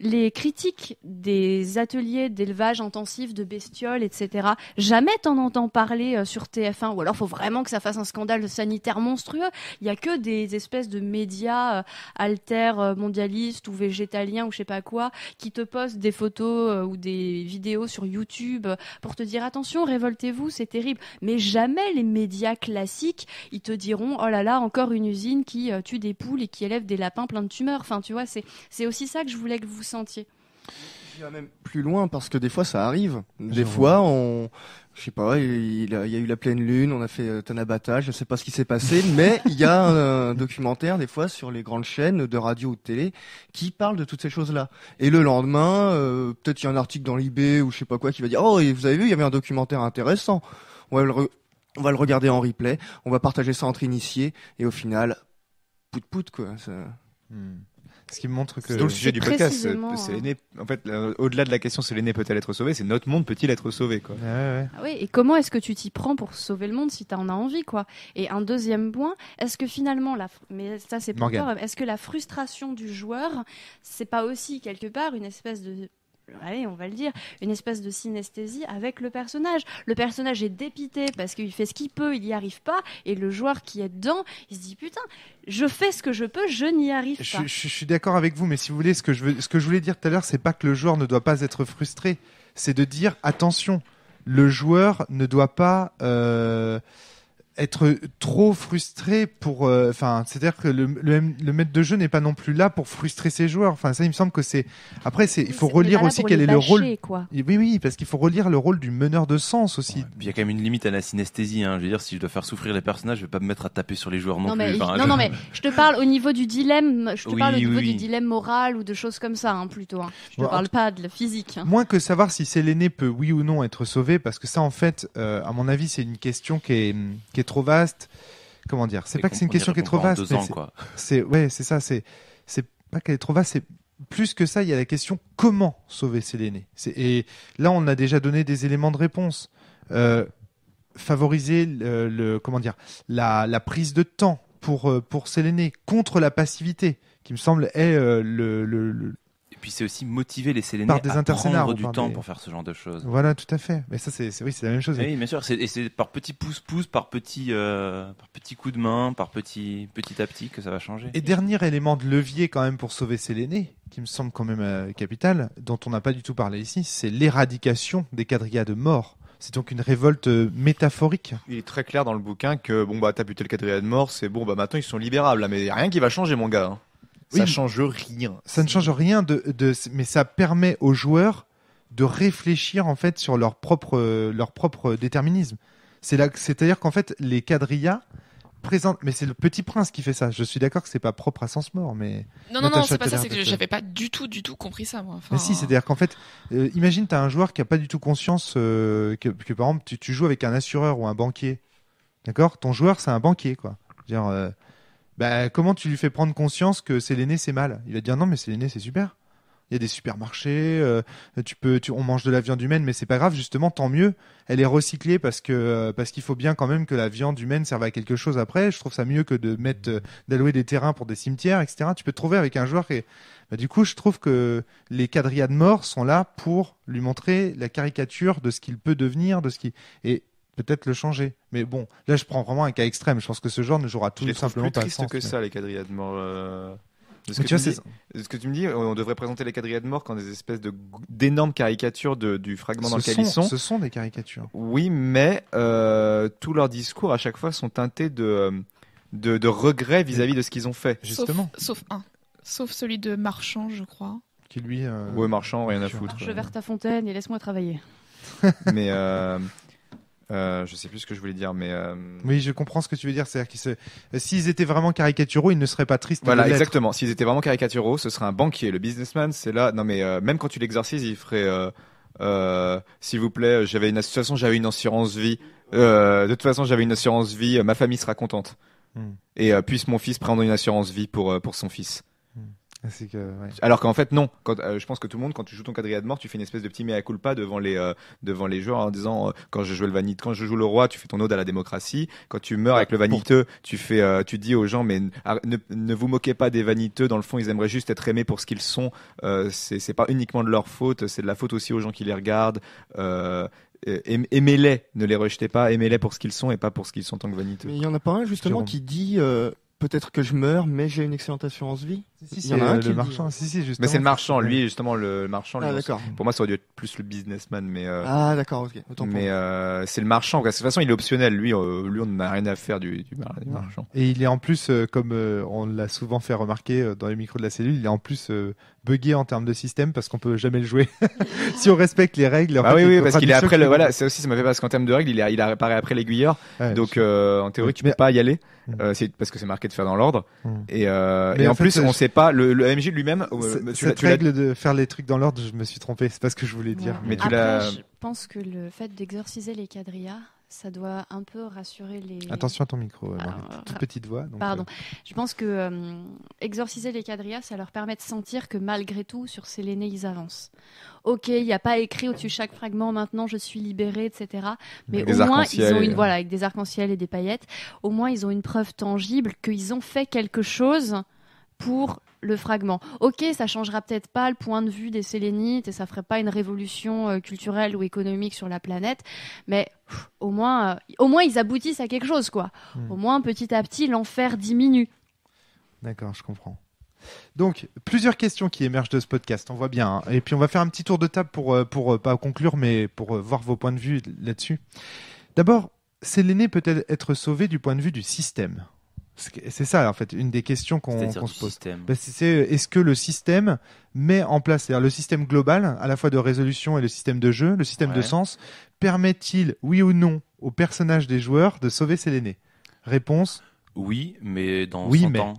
les critiques des ateliers d'élevage intensif de bestioles, etc. Jamais t'en entends parler euh, sur TF1. Ou alors, faut vraiment que ça fasse un scandale sanitaire monstrueux. Il y a que des espèces de médias euh, alter euh, mondialistes ou végétaliens ou je sais pas quoi qui te postent des photos euh, ou des vidéos sur YouTube pour te dire attention, révoltez-vous, c'est terrible. Mais jamais les médias classiques, ils te diront oh là là, encore une usine qui tue des poules et qui élève des lapins pleins de tumeurs. Enfin, tu vois, c'est aussi ça que je voulais que vous sentiez. J'irais même plus loin parce que des fois ça arrive. Des fois on, je sais pas, il, a- y a eu la pleine lune, on a fait euh, Tanabata, je sais pas ce qui s'est passé, mais il y a un documentaire des fois sur les grandes chaînes de radio ou de télé qui parlent de toutes ces choses-là. Et le lendemain, euh, peut-être il y a un article dans l'IB ou je sais pas quoi qui va dire oh et vous avez vu il y avait un documentaire intéressant. On va le, re- on va le regarder en replay, on va partager ça entre initiés et au final, pout pout quoi. ça- Hmm. Ce qui me montre que. c'est tout le sujet du podcast c'est- en fait euh, au-delà de la question Séléné peut-elle être sauvée c'est notre monde peut-il être sauvé quoi Ouais, ouais. Ah oui, et comment est-ce que tu t'y prends pour sauver le monde si tu en as envie, quoi? Et un deuxième point, est-ce que finalement, la, mais ça c'est pour est-ce que la frustration du joueur, c'est pas aussi quelque part une espèce de Allez, on va le dire, une espèce de synesthésie avec le personnage. Le personnage est dépité parce qu'il fait ce qu'il peut, il n'y arrive pas, et le joueur qui est dedans, il se dit putain, je fais ce que je peux, je n'y arrive Je, pas. je- je suis d'accord avec vous, mais si vous voulez, ce que je, veux, ce que je voulais dire tout à l'heure, c'est pas que le joueur ne doit pas être frustré, c'est de dire attention, le joueur ne doit pas euh, être trop frustré pour. euh, Enfin, c'est-à-dire que le, le, le maître de jeu n'est pas non plus là pour frustrer ses joueurs. Enfin, ça, il me semble que c'est. Après, c'est il faut relire aussi quel est le rôle. quoi. Oui, oui, parce qu'il faut relire le rôle du meneur de sens aussi. Il y a quand même une limite à la synesthésie. Hein. Je veux dire, si je dois faire souffrir les personnages, je vais pas me mettre à taper sur les joueurs non, Non, mais, plus. Enfin, non, je- non, mais je te parle au niveau du dilemme, je te Oui, parle au niveau oui. du dilemme moral ou de choses comme ça, hein, plutôt. hein. Je te en parle pas de la physique. hein. Moins que savoir si Séléné peut, oui ou non, être sauvé, parce que ça, en fait, euh, à mon avis, c'est une question qui est, qui est trop vaste. Comment dire? C'est pas que c'est une question qui est trop vaste, c'est- ouais, c'est ça. C'est c'est pas qu'elle est trop vaste. C'est plus que ça. Il y a la question comment sauver Séléné. Et là, on a déjà donné des éléments de réponse. Euh, favoriser le, le- comment dire la, la prise de temps pour euh, pour Séléné contre la passivité, qui me semble est euh, le, le- le- puis c'est aussi motiver les Sélénés Par des à prendre du temps des- pour faire ce genre de choses. Voilà, tout à fait. Mais ça, c'est oui, c'est la même chose. Oui, bien sûr. Et c'est par petits pouces-pouces, par petits, euh, par petits coups de main, par petit, petit à petit que ça va changer. Et dernier élément de levier quand même pour sauver Séléné, qui me semble quand même euh, capital, dont on n'a pas du tout parlé ici, c'est l'éradication des quadrillas de mort. C'est donc une révolte euh, métaphorique. Il est très clair dans le bouquin que bon bah t'as buté le quadrilla de mort, c'est bon bah maintenant ils sont libérables là, mais y a rien qui va changer mon gars. hein. Oui, Ça change rien. Ça ne change rien, de, de, mais ça permet aux joueurs de réfléchir en fait sur leur propre, leur propre déterminisme. C'est là, c'est-à-dire qu'en fait les quadrillas présentent, mais c'est le Petit Prince qui fait ça. Je suis d'accord que c'est pas propre à Sens Mort, mais Non, non, non, c'est pas ça, c'est que j'avais pas du tout, du tout compris ça, moi. Enfin, Mais si, c'est-à-dire qu'en fait, euh, imagine, tu as un joueur qui a pas du tout conscience euh, que, que, par exemple, tu, tu joues avec un assureur ou un banquier. D'accord? Ton joueur, c'est un banquier, quoi. Dire, euh, bah, comment tu lui fais prendre conscience que c'est l'aîné, c'est mal? Il va dire non, mais c'est l'aîné, c'est super. Il y a des supermarchés, euh, tu peux, tu, on mange de la viande humaine, mais c'est pas grave, justement, tant mieux. Elle est recyclée parce que euh, parce qu'il faut bien quand même que la viande humaine serve à quelque chose après. Je trouve ça mieux que de mettre euh, d'allouer des terrains pour des cimetières, etc. Tu peux te trouver avec un joueur qui bah, du coup, je trouve que les quadrillas de mort sont là pour lui montrer la caricature de ce qu'il peut devenir, de ce qui et peut-être le changer. Mais bon, là, je prends vraiment un cas extrême. Je pense que ce genre ne jouera Je tout les trouve simplement plus pas tristes sens, que mais- ça les quadrillas de mort. euh, de ce que tu vois, c'est dis. Ce que tu me dis, on devrait présenter les quadrillas de mort comme des espèces de d'énormes caricatures de, du fragment dans ce lequel sont, ils sont. ce sont des caricatures. Oui, mais euh, tous leurs discours à chaque fois sont teintés de de, de regrets vis-à-vis de ce qu'ils ont fait. Justement, Sauf, sauf un. Sauf celui de Marchand, je crois. qui lui. euh, Ouais, marchand, rien à foutre. Marche vers ta fontaine et laisse-moi travailler. mais euh, euh, je sais plus ce que je voulais dire, mais euh, Oui, je comprends ce que tu veux dire. C'est-à-dire qu'ils se... euh, s'ils étaient vraiment caricaturaux, ils ne seraient pas tristes. Voilà, exactement. S'ils étaient vraiment caricaturaux, ce serait un banquier. Le businessman, c'est là. Non, mais euh, même quand tu l'exorcises, il ferait. S'il vous plaît, j'avais une. De toute façon, j'avais une assurance vie. De toute façon, j'avais une assurance vie. Ma famille sera contente. Hmm. Et puisse mon fils prendre une assurance vie pour pour son fils. Que, ouais. Alors qu'en fait non. Quand, euh, je pense que tout le monde, quand tu joues ton quadrilla de mort, tu fais une espèce de petit mea culpa devant les euh, devant les joueurs en disant euh, quand je joue le vanite, quand je joue le roi, tu fais ton ode à la démocratie. Quand tu meurs avec le vaniteux, tu fais euh, tu dis aux gens mais ne, ne vous moquez pas des vaniteux. Dans le fond, ils aimeraient juste être aimés pour ce qu'ils sont. Euh, c'est c'est pas uniquement de leur faute, c'est de la faute aussi aux gens qui les regardent. Euh, aim- Aimez-les, ne les rejetez pas, aimez-les pour ce qu'ils sont et pas pour ce qu'ils sont en tant que vaniteux. Mais il y en a pas un justement Jérôme. qui dit euh, peut-être que je meurs, mais j'ai une excellente assurance vie. Si, Il y en a un qui le dit. marchand. Si, si, justement. Mais c'est le marchand, lui justement le marchand. lui, Ah d'accord. pour moi, ça aurait dû être plus le businessman, mais. euh, Ah d'accord, ok. Autant mais euh, c'est le marchand. Parce que de toute façon, il est optionnel. Lui, euh, lui on n'a rien à faire du, du, mar- du Ouais. marchand. Et il est en plus, euh, comme euh, on l'a souvent fait remarquer euh, dans les micros de la cellule, il est en plus euh, buggé en termes de système parce qu'on peut jamais le jouer. si on respecte les règles. en Ah fait, oui, oui, parce qu'il est après le. Voilà, c'est aussi, ça m'a fait parce qu'en termes de règles, il, est, il apparaît après l'aiguilleur. Ouais, donc, euh, en théorie, tu Mais- peux pas y aller. Mm. Euh, c'est parce que c'est marqué de faire dans l'ordre. Mm. Et, euh, Mais et en en, fait, plus, on je- sait pas. Le, le MJ lui-même. Cette tu règle de faire les trucs dans l'ordre, je me suis trompé. C'est pas ce que je voulais dire. Ouais. Mais tu Après, l'as- je pense que le fait d'exorciser les quadrillas, ça doit un peu rassurer les. Attention à ton micro, euh, toute petite voix. donc, Pardon. euh, Je pense que euh, exorciser les quadrillas, ça leur permet de sentir que malgré tout, sur ces l'aîné, ils avancent. Ok, il n'y a pas écrit au-dessus de chaque fragment maintenant je suis libéré, etc. Mais Avec au moins, ils ont une voilà avec des arcs-en-ciel et des paillettes. Au moins, ils ont une preuve tangible qu'ils ont fait quelque chose pour le fragment. Ok, ça changera peut-être pas le point de vue des Sélénites et ça ferait pas une révolution euh, culturelle ou économique sur la planète, mais pff, au moins, euh, au moins ils aboutissent à quelque chose, quoi. Hmm. Au moins, petit à petit, l'enfer diminue. D'accord, je comprends. Donc, plusieurs questions qui émergent de ce podcast, on voit bien. hein. Et puis, on va faire un petit tour de table pour, euh, pour pas conclure, mais pour voir vos points de vue là-dessus. D'abord, Séléné peut-elle être sauvé du point de vue du système? C'est ça, en fait, une des questions qu'on se pose. Ben, c'est- c'est est-ce que le système met en place, c'est-à-dire le système global, à la fois de résolution et le système de jeu, le système de sens, permet-il, oui ou non, aux personnages des joueurs de sauver Séléné Réponse Oui, mais dans Oui, 100 mais- ans.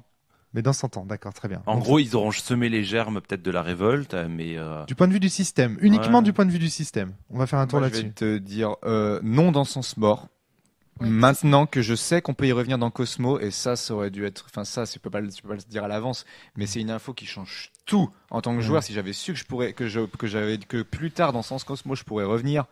mais dans 100 ans, d'accord, très bien. En Donc, gros, ils auront semé les germes peut-être de la révolte, mais euh, Du point de vue du système, uniquement Ouais. du point de vue du système. On va faire un tour Moi, je vais là-dessus. te dire euh, non dans sens mort. Maintenant que je sais qu'on peut y revenir dans Cosmo, et ça, ça aurait dû être. Enfin, ça, tu peux pas, tu peux pas le dire à l'avance, mais c'est une info qui change tout en tant que joueur, si j'avais su que je pourrais, que je, que j'avais, que plus tard dans Sens Cosmo, je pourrais revenir.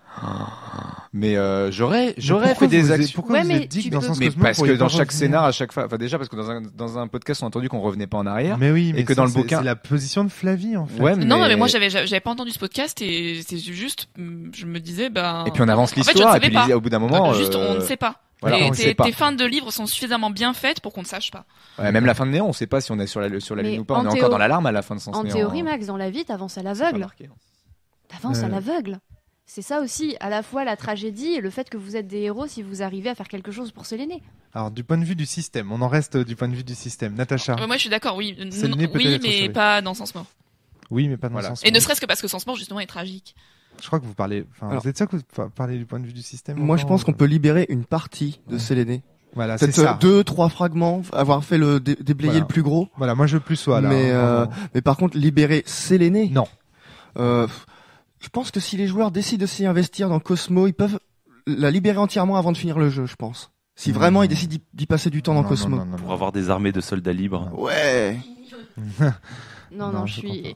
Mais euh, j'aurais, j'aurais fait des actions. Pourquoi Ouais, vous mais êtes dit tu que dans peux- Sens Mais Cosmo, parce que dans chaque revenir scénar, à chaque fois, enfin déjà parce que dans un, dans un podcast, on a entendu qu'on revenait pas en arrière. Mais oui, mais que dans le bouquin- c'est la position de Flavie en fait. Ouais, Non, mais moi j'avais j'avais pas entendu ce podcast et c'est juste, hum, je me disais, ben. Et puis on avance En fait, l'histoire, et puis pas. au bout d'un moment, juste, on euh, ne sait pas. Voilà, Et on ne tes, fins de livres sont suffisamment bien faites pour qu'on ne sache pas. Ouais, même la fin de Néon, on sait pas si on est sur la, sur la ligne ou pas. On est encore dans l'alarme à la fin de Sens En Néon. théorie, Max, dans la vie, t'avances à l'aveugle. marqué. T'avances à Euh. l'aveugle. C'est ça aussi, à la fois la tragédie et le fait que vous êtes des héros si vous arrivez à faire quelque chose pour Séléné. Alors du point de vue du système, on en reste du point de vue du système. Natacha. Ouais, moi je suis d'accord, oui. Mais sauvé. pas dans Sens Mort. Oui, mais pas dans Voilà. sens. Et ne serait-ce que parce que Sens Mort justement est tragique. Je crois que vous parlez. Enfin, Alors- vous êtes sûr que vous pa- parlez du point de vue du système Moi, je pense qu'on ou- peut libérer une partie de Ouais. Séléné. Voilà, c'est Peut-être euh, ça. deux, trois fragments, avoir fait le dé- déblayer Voilà. le plus gros. Voilà, moi je veux plus soit là. Mais, euh. Mais par contre, libérer Séléné. Non. Euh, je pense que si les joueurs décident de s'y investir dans Cosmo, ils peuvent la libérer entièrement avant de finir le jeu, je pense. Si vraiment ils décident d'y- passer du temps dans Non, Cosmo. non, non, non, Pour avoir des armées de soldats libres. Ouais. Non, Non, non, je suis.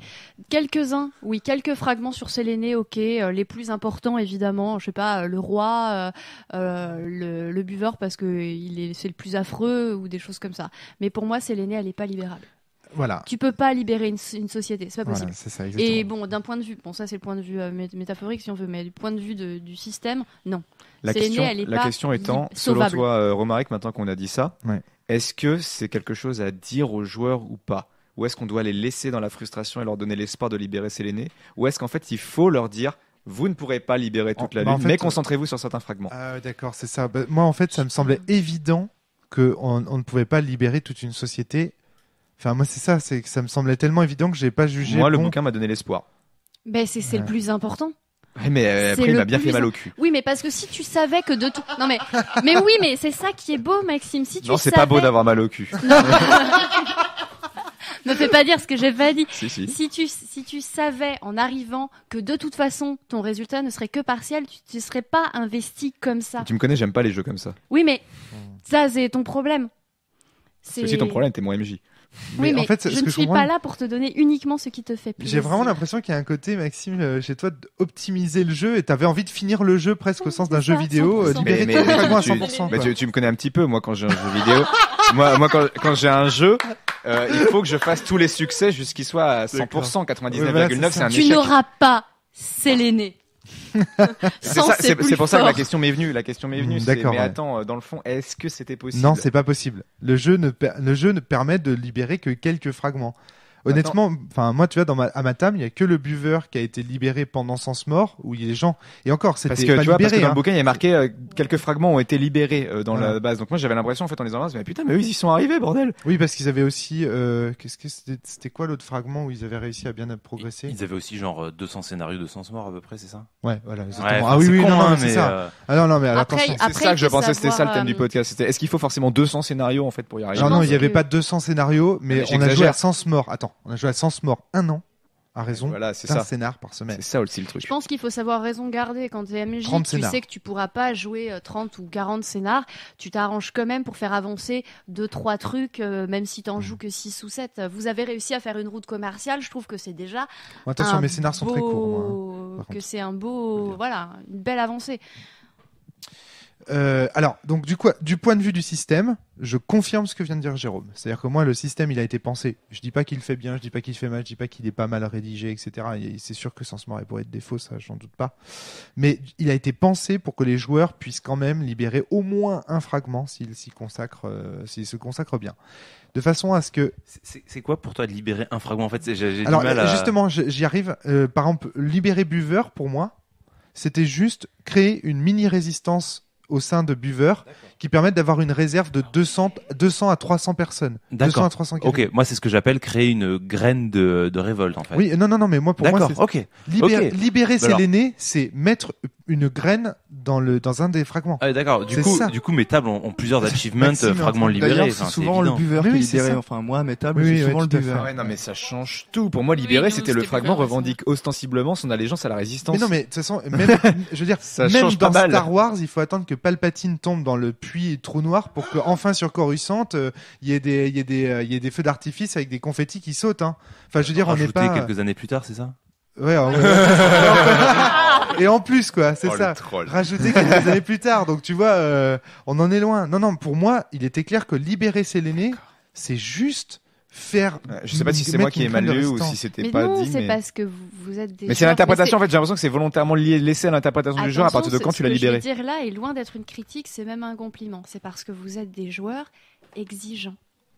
Quelques-uns, oui, quelques fragments sur Séléné, ok. euh, les plus importants, évidemment, je sais pas, euh, le roi, euh, le, le buveur, parce que il est, c'est le plus affreux, ou des choses comme ça. Mais pour moi, Séléné, elle est pas libérable. Voilà. Tu peux pas libérer une, une société, c'est pas possible. ça. Et bon, d'un point de vue, bon, ça c'est le point de vue euh, mé- métaphorique si on veut, mais du point de vue de- du système, non. La question, elle est la pas question étant, selon toi, euh, Romaric, maintenant qu'on a dit ça, Ouais. est-ce que c'est quelque chose à dire aux joueurs ou pas? Ou est-ce qu'on doit les laisser dans la frustration et leur donner l'espoir de libérer Séléné Ou est-ce qu'en fait, il faut leur dire, vous ne pourrez pas libérer toute En- la bah, en lune, fait, mais concentrez-vous sur certains fragments Ah, ouais, d'accord, c'est ça. Bah, moi, en fait, ça me semblait évident que on, ne pouvait pas libérer toute une société. Enfin, moi, c'est ça. C'est que ça me semblait tellement évident que j'ai pas jugé. Moi, le bouquin m'a donné l'espoir. Ben, c'est c'est le Ouais. plus important. Ouais, mais euh, après, il m'a bien plus fait mal au cul. Oui, mais parce que si tu savais que de tout. Non, mais, mais oui, mais c'est ça qui est beau, Maxime. Si tu Non, c'est savais... pas beau d'avoir mal au cul. Me fais pas dire ce que j'ai pas dit. si, si. Si tu, si tu savais en arrivant que de toute façon ton résultat ne serait que partiel, tu ne serais pas investi comme ça. Tu me connais, j'aime pas les jeux comme ça. Oui, mais ça, c'est ton problème. C'est aussi ton problème, t'es mon MJ. Oui, mais en fait, ce je que ne je suis pas là pour te donner uniquement ce qui te fait plaisir. J'ai vraiment l'impression qu'il y a un côté, Maxime, euh, chez toi, d'optimiser le jeu et t'avais envie de finir le jeu presque au sens d'un jeu vidéo, euh, 100%. libérer Mais- mais- tu- 100%. Mais quoi. tu, tu me connais un petit peu, moi, quand j'ai un jeu vidéo. moi, moi, quand, quand j'ai un jeu, euh, il faut que je fasse tous les succès jusqu'il soit à 100%. 99,9, Ouais, voilà, c'est un Tu n'auras pas Séléné. C'est pour ça que la question m'est venue. La question m'est venue. Mm, d'accord, mais ouais. attends, euh, dans le fond, est-ce que c'était possible? Non, c'est pas possible. Le jeu ne le jeu ne permet de libérer que quelques fragments. Honnêtement, enfin moi tu vois dans ma à ma table, il y a que le buveur qui a été libéré pendant Sens mort où il y a les gens et encore c'était Parce que pas tu vois, parce que libéré. dans hein. le bouquin, il y a marqué euh, quelques fragments ont été libérés euh, dans la base. Donc moi, j'avais l'impression en fait en les enlevant, mais putain, mais eux, ils y sont arrivés, bordel. Oui, parce qu'ils avaient aussi euh, qu'est-ce que c'était c'était quoi l'autre fragment où ils avaient réussi à bien progresser? Ils avaient aussi genre euh, 200 scénarios de sens mort à peu près, c'est ça? Ouais, voilà, exactement. ah oui oui, con, non, non, hein, mais c'est mais, ça. euh, Ah non non, mais Après, attention. C'est ça que je pensais, c'était ça le thème du podcast. C'était est-ce qu'il faut forcément 200 scénarios en fait pour y arriver? Non, pense il n'y avait pas 200 scénarios, mais on a joué à Sens mort. Attends, on a joué à Sens mort un an à raison Voilà, c'est d'un scénar par semaine. C'est ça aussi le truc. Je pense qu'il faut savoir raison garder quand t'es MJ. 30 Tu sais que tu pourras pas jouer euh, 30 ou 40 scénars. Tu t'arranges quand même pour faire avancer deux trois trucs, euh, même si Mm. t'en joues que 6 ou 7. Vous avez réussi à faire une route commerciale. Je trouve que c'est déjà Bon, attention, un mes scénars sont très courts. moi, hein. Que c'est un beau, voilà, une belle avancée. Euh, alors, donc du coup, du point de vue du système, je confirme ce que vient de dire Jérôme. C'est-à-dire que moi, le système, il a été pensé. Je dis pas qu'il fait bien, je dis pas qu'il fait mal, je dis pas qu'il est pas mal rédigé, etc. Et c'est sûr que Sans Mort pourrait être défaut, ça, j'en doute pas. Mais il a été pensé pour que les joueurs puissent quand même libérer au moins un fragment s'ils s'y consacrent, euh, s'ils se consacrent bien, de façon à ce que c'est- quoi pour toi de libérer un fragment En fait, j'ai du alors mal à. justement, j'y arrive. Euh, par exemple, libérer buveur pour moi, c'était juste créer une mini résistance au sein de buveur qui permettent d'avoir une réserve de 200, 200 à 300 personnes. 200 D'accord. à 300 guerriers. Ok, moi c'est ce que j'appelle créer une graine de, de révolte en fait. Oui, non, non, non, mais moi, pour moi, c'est ok. libérer, ok. libérer Alors- Séléné, c'est mettre une graine dans le dans un des fragments. Ah, d'accord. Du coup, ça. du coup, mes tables ont, ont plusieurs achievements, Maxime, euh, fragments libérés. D'ailleurs, Enfin, c'est souvent le buveur Oui, qui oui, est c'est libéré. ça. Enfin, moi, mes tables, Oui, c'est oui, souvent le buveur. Ouais, non, mais ça change tout. Pour moi, nous, c'était le fragment revendique ostensiblement son allégeance à la résistance. Mais non, mais de toute façon, même, je veux dire, Ça même change dans pas mal. Star Wars, il faut attendre que Palpatine tombe dans le puits trou noir pour que enfin sur Coruscant, euh, il y ait des, il y ait des, euh, il y ait des feux d'artifice avec des confettis qui sautent. Hein. Enfin, je veux dire, on n'est Rajouté pas. quelques années plus tard, c'est ça? Ouais. en- Et en plus, quoi, c'est Oh, ça. Rajouter quelques années plus tard. Donc tu vois, euh, on en est loin. Non, non, pour moi, il était clair que libérer Séléné, c'est juste faire. Je sais pas si c'est moi qui ai mal lu ou si c'était Mais pas non, dit. c'est Mais, parce que vous, vous êtes des. mais c'est l'interprétation. En fait, j'ai l'impression que c'est volontairement lié, laissé à l'interprétation du joueur à partir de quand ce tu l'as que libéré. Je vais dire là est loin d'être une critique, c'est même un compliment. C'est parce que vous êtes des joueurs exigeants.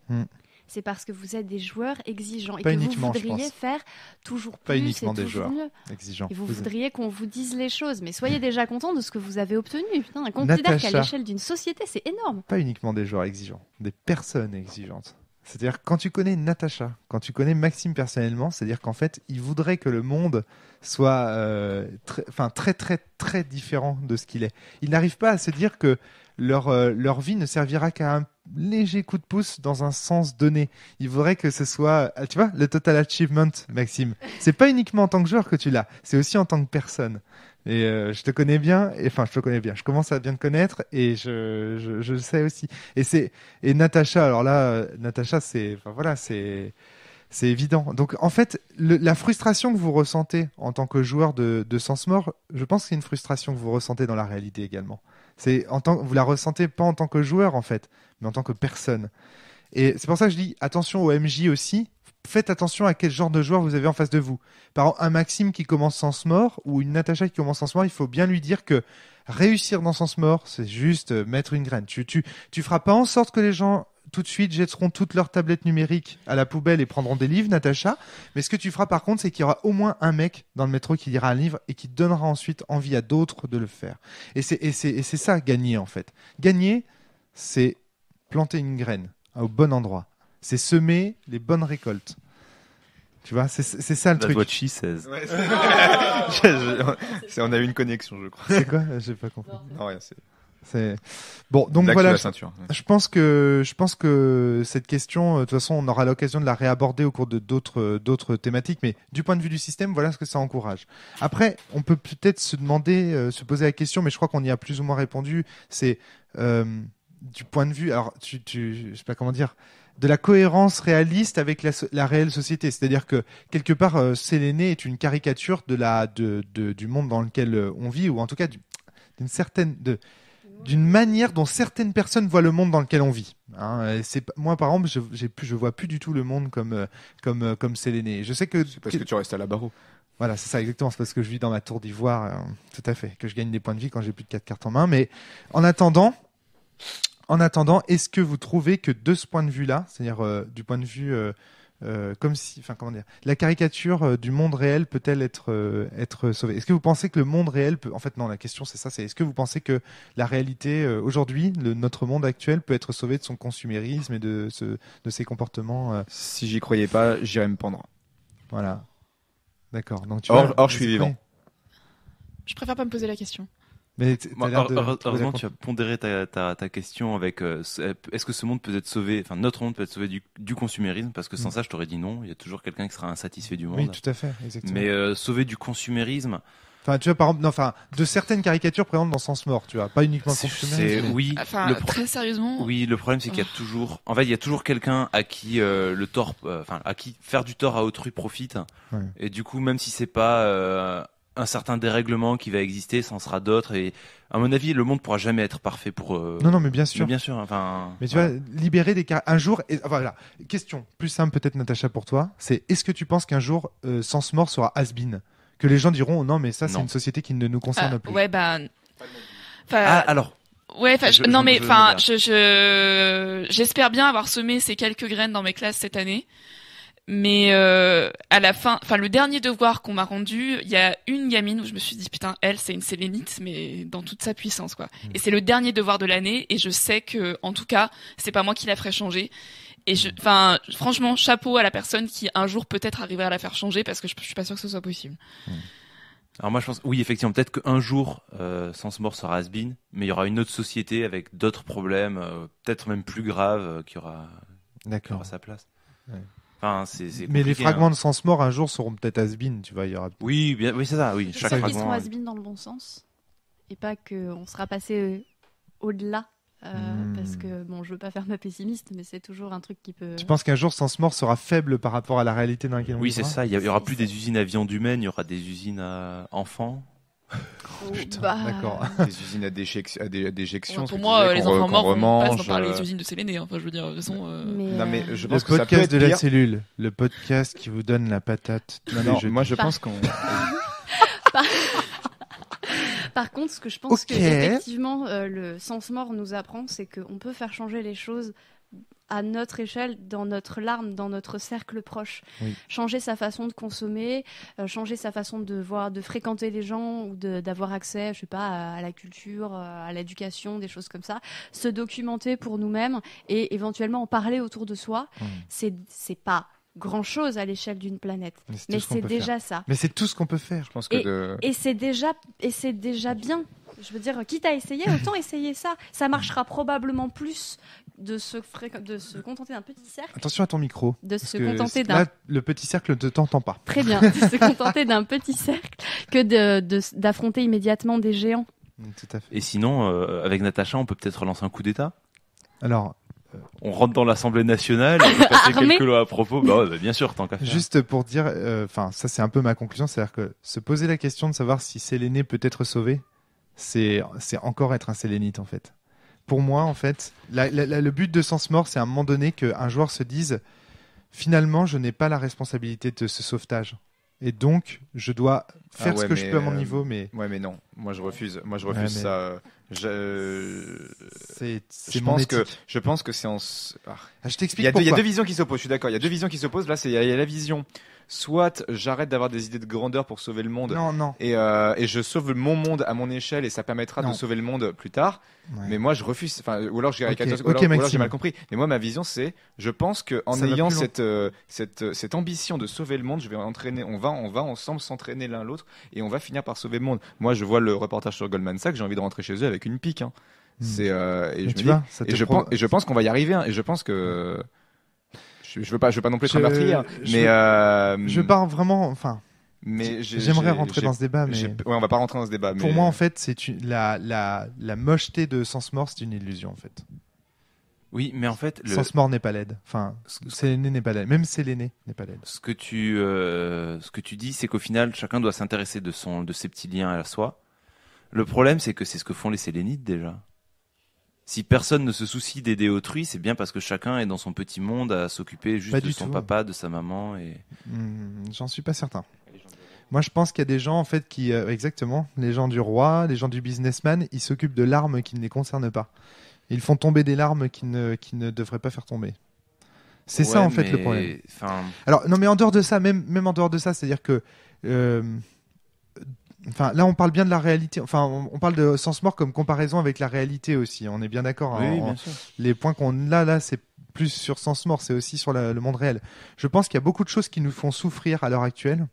Hmm. C'est parce que vous êtes des joueurs exigeants et Pas que vous uniquement, voudriez faire toujours Pas plus uniquement et des toujours joueurs. mieux. Exigeant. Et vous Vous- voudriez qu'on vous dise les choses, mais soyez déjà content de ce que vous avez obtenu. Putain, on considère qu'à l'échelle d'une société, c'est énorme. pas uniquement des joueurs exigeants, des personnes exigeantes. C'est-à-dire quand tu connais Natacha, quand tu connais Maxime personnellement, c'est-à-dire qu'en fait, il voudrait que le monde soit euh, très, enfin très très très différent de ce qu'il est. Il n'arrive pas à se dire que leur euh, leur vie ne servira qu'à un léger coup de pouce dans un sens donné. Il voudrait que ce soit, ah, tu vois, le total achievement, Maxime. C'est pas uniquement en tant que joueur que tu l'as, c'est aussi en tant que personne. Et euh, je te connais bien, enfin je te connais bien, je commence à bien te connaître et je, je, le sais aussi. Et c'est et Natacha, alors là, euh, Natacha, c'est voilà, c'est c'est évident. Donc en fait, la frustration que vous ressentez en tant que joueur de, de Sens Mort, je pense que c'est une frustration que vous ressentez dans la réalité également. C'est en tant vous la ressentez pas en tant que joueur en fait, mais en tant que personne. Et c'est pour ça que je dis attention au MJ aussi. Faites attention à quel genre de joueur vous avez en face de vous. Par exemple, un Maxime qui commence Sens Mort ou une Natacha qui commence Sens Mort, il faut bien lui dire que réussir dans Sens Mort, c'est juste mettre une graine. Tu, tu, tu feras pas en sorte que les gens tout de suite jetteront toutes leurs tablettes numériques à la poubelle et prendront des livres, Natacha. Mais ce que tu feras par contre, c'est qu'il y aura au moins un mec dans le métro qui lira un livre et qui donnera ensuite envie à d'autres de le faire. Et c'est, ça, gagner en fait. Gagner, c'est planter une graine au bon endroit. C'est semer les bonnes récoltes. Tu vois, c'est, ça le That's truc. what she says. Ouais, on a eu une connexion, je crois. C'est quoi? J'ai pas compris. Non, rien, c'est C'est... Bon, donc voilà, sous la ceinture. Je pense que je pense que cette question, euh, de toute façon, on aura l'occasion de la réaborder au cours de d'autres euh, d'autres thématiques. Mais du point de vue du système, voilà ce que ça encourage. Après, on peut peut-être se demander, euh, se poser la question, mais je crois qu'on y a plus ou moins répondu. C'est euh, du point de vue, alors tu, tu, je sais pas comment dire, de la cohérence réaliste avec la, la réelle société. C'est-à-dire que quelque part, euh, Séléné est une caricature de la de, de- du monde dans lequel on vit, ou en tout cas du- d'une certaine de d'une manière dont certaines personnes voient le monde dans lequel on vit. Hein, c'est moi par exemple, je je vois plus du tout le monde comme euh, comme euh, comme Séléné. Je sais que C'est parce que tu restes à la barreau. voilà, c'est ça exactement. C'est parce que je vis dans ma tour d'ivoire, euh, tout à fait, que je gagne des points de vie quand j'ai plus de 4 cartes en main. Mais en attendant, en attendant, est-ce que vous trouvez que de ce point de vue-là, c'est-à-dire euh, du point de vue euh, euh, comme si, enfin comment dire, la caricature euh, du monde réel peut-elle être euh, être sauvée? Est-ce que vous pensez que le monde réel peut, en fait non, la question c'est ça, c'est est-ce que vous pensez que la réalité euh, aujourd'hui, le- notre monde actuel peut être sauvé de son consumérisme et de ce, de ses comportements euh, Si j'y croyais pas, j'irais me pendre. Voilà. D'accord. Donc tu Or- vois, or, je suis vivant. Je préfère pas me poser la question. Mais l'air de- heureusement, tu as pondéré ta, ta, ta question avec euh, ce- est-ce que ce monde peut être sauvé, enfin notre monde peut être sauvé du, du consumérisme, parce que sans Mm. ça, je t'aurais dit non. Il y a toujours quelqu'un qui sera insatisfait du monde. Oui, tout à fait, exactement. Mais euh, sauvé du consumérisme, Enfin, tu vois, par exemple, non, enfin, de certaines caricatures présentes dans Sens Mort, tu vois, pas uniquement consumérisme. c'est- oui. Enfin, le pro- très sérieusement. Oui, le problème c'est qu'il y a toujours, en fait, il y a toujours quelqu'un à qui euh, le tort, euh, enfin, à qui faire du tort à autrui profite. Ouais. Et du coup, même si c'est pas euh, un certain dérèglement qui va exister, ça en sera d'autres. Et à mon avis, le monde pourra jamais être parfait pour. euh, Non, non, mais bien mais sûr. bien sûr. Enfin. Mais tu voilà. vois, libérer des car un jour, et, enfin, voilà, question plus simple peut-être Natacha pour toi, c'est est-ce que tu penses qu'un jour euh, Sens Mort sera has-been Que les gens diront non, mais ça c'est une société qui ne nous concerne Ah, plus. ouais, bah. Enfin, Ah, alors. Ouais, enfin, je- Je- non je- mais enfin, je- je, je- j'espère bien avoir semé ces quelques graines dans mes classes cette année. Mais euh, à la fin, enfin le dernier devoir qu'on m'a rendu, il y a une gamine où je me suis dit putain, elle c'est une sélénite, mais dans toute sa puissance quoi. Mm. Et c'est le dernier devoir de l'année, et je sais que en tout cas, c'est pas moi qui la ferai changer. Et je, enfin, franchement, chapeau à la personne qui un jour peut-être arrivera à la faire changer, parce que je, je suis pas sûre que ce soit possible. Alors moi je pense, oui effectivement, peut-être qu'un jour, euh, Sans Mort sera has mais il y aura une autre société avec d'autres problèmes, euh, peut-être même plus graves, euh, qui, aura, qui aura sa place. Ouais. Enfin, c'est, c'est Mais les compliqué, fragments hein. de sens mort un jour seront peut-être has tu vois, il y aura. Oui, bien, oui c'est ça, oui. Chaque fragment. seront has dans le bon sens et pas qu'on sera passé euh, au-delà. euh, Hmm. Parce que, bon, je veux pas faire ma pessimiste, mais c'est toujours un truc qui peut. Tu penses qu'un jour Sens mort sera faible par rapport à la réalité dans laquelle on Oui, c'est ça. Il y, aura plus des usines à viande humaine, il y aura des usines à enfants. Putain, bah, d'accord. Des usines à, déjection, à dé- à déjection. pour moi, euh, les enfants morts remange, passer par les euh, usines de Séléné. Enfin, je veux dire, de toute façon. euh, Mais, Non, mais euh, je Le que podcast de la pire. cellule, le podcast qui vous donne la patate. Non, non, moi je pense qu'on. Par contre, ce que je pense Ok. que effectivement euh, le sens mort nous apprend, c'est qu'on peut faire changer les choses à notre échelle, dans notre larme, dans notre cercle proche. Oui. Changer sa façon de consommer, euh, changer sa façon de voir, de fréquenter les gens ou d'avoir accès, je sais pas, à, à la culture, euh, à l'éducation, des choses comme ça. Se documenter pour nous-mêmes et éventuellement en parler autour de soi. Mmh. C'est c'est pas grand chose à l'échelle d'une planète, Mais c'est ce faire. déjà ça. Mais c'est tout ce qu'on peut faire. Je pense que Et- de. Et c'est déjà, et c'est déjà bien. Je veux dire, quitte à essayer, autant essayer ça. Ça marchera probablement plus de se, fréqu- de se contenter d'un petit cercle, Attention à ton micro. de se contenter d'un le petit cercle ne t'entend pas. très bien, de se contenter d'un petit cercle que de- de- d'affronter immédiatement des géants. Mmh, Tout à fait. Et sinon, euh, avec Natacha, on peut peut-être relancer un coup d'État Alors, On rentre dans l'Assemblée nationale, on peut passer Armée quelques lois à propos. Bah, ouais, bah, bien sûr, tant qu'à faire. juste pour dire, euh, enfin, ça c'est un peu ma conclusion, c'est-à-dire que se poser la question de savoir si Séléné peut être sauvé, c'est c'est encore être un Sélénite en fait. Pour moi, en fait, la- la- la- le but de Sens Mort, c'est à un moment donné qu'un joueur se dise finalement, je n'ai pas la responsabilité de ce sauvetage. Et donc, je dois faire Ah ouais, ce que je peux à mon euh, niveau, mais Ouais, mais non. Moi, je refuse. Moi, je Ouais, refuse mais- ça. Je... c'est Je pense que je pense que c'est en. Ah. Ah, je t'explique il y a deux visions qui s'opposent, je suis d'accord. Il y a deux visions qui s'opposent. Là, c'est il y a la vision. Soit j'arrête d'avoir des idées de grandeur pour sauver le monde. Non, non. Et, euh, et je sauve mon monde à mon échelle et ça permettra Non. de sauver le monde plus tard. Ouais. Mais moi, je refuse. Enfin, ou alors j'ai mal compris. Mais moi, ma vision, c'est, je pense que en Ça ayant cette, euh, cette cette ambition de sauver le monde, je vais entraîner. On va on va ensemble s'entraîner l'un l'autre et on va finir par sauver le monde. Moi, je vois le reportage sur Goldman Sachs, j'ai envie de rentrer chez eux avec une pique. Hein. C'est euh, et pense et je pense qu'on va y arriver. hein, et je pense que je, je veux pas je veux pas non plus être meurtrier, je- mais euh, Je pars vraiment, enfin, mais j'aimerais j'ai- rentrer dans ce débat, mais Ouais, on va pas rentrer dans ce débat. pour mais- moi, en fait, c'est une- la, la, la mocheté de Sens Mort, c'est une illusion, en fait. Oui, mais en fait, le, Sens Mort n'est pas laide. Enfin, Séléné n'est pas laide. Même Séléné n'est pas laide. ce que tu, euh, ce que tu dis, c'est qu'au final, chacun doit s'intéresser de son, de ses petits liens à soi. Le problème, c'est que c'est ce que font les Sélénites déjà. Si personne ne se soucie d'aider autrui, c'est bien parce que chacun est dans son petit monde à s'occuper juste Pas de son tout. papa, de sa maman et. Hmm, J'en suis pas certain. Moi, je pense qu'il y a des gens, en fait, qui, euh, exactement, les gens du roi, les gens du businessman, ils s'occupent de l'arme qui ne les concerne pas. Ils font tomber des larmes qui ne, qui ne devraient pas faire tomber. C'est ça, en fait, le problème. Enfin, Alors, non, mais en dehors de ça, même, même en dehors de ça, c'est-à-dire que. euh, Enfin, là, on parle bien de la réalité. Enfin, on, on parle de sens mort comme comparaison avec la réalité aussi. On est bien d'accord. hein, oui, en- bien sûr. les points qu'on là là c'est plus sur sens mort c'est aussi sur la- le monde réel je pense qu'il y a beaucoup de choses qui nous font souffrir à l'heure actuelle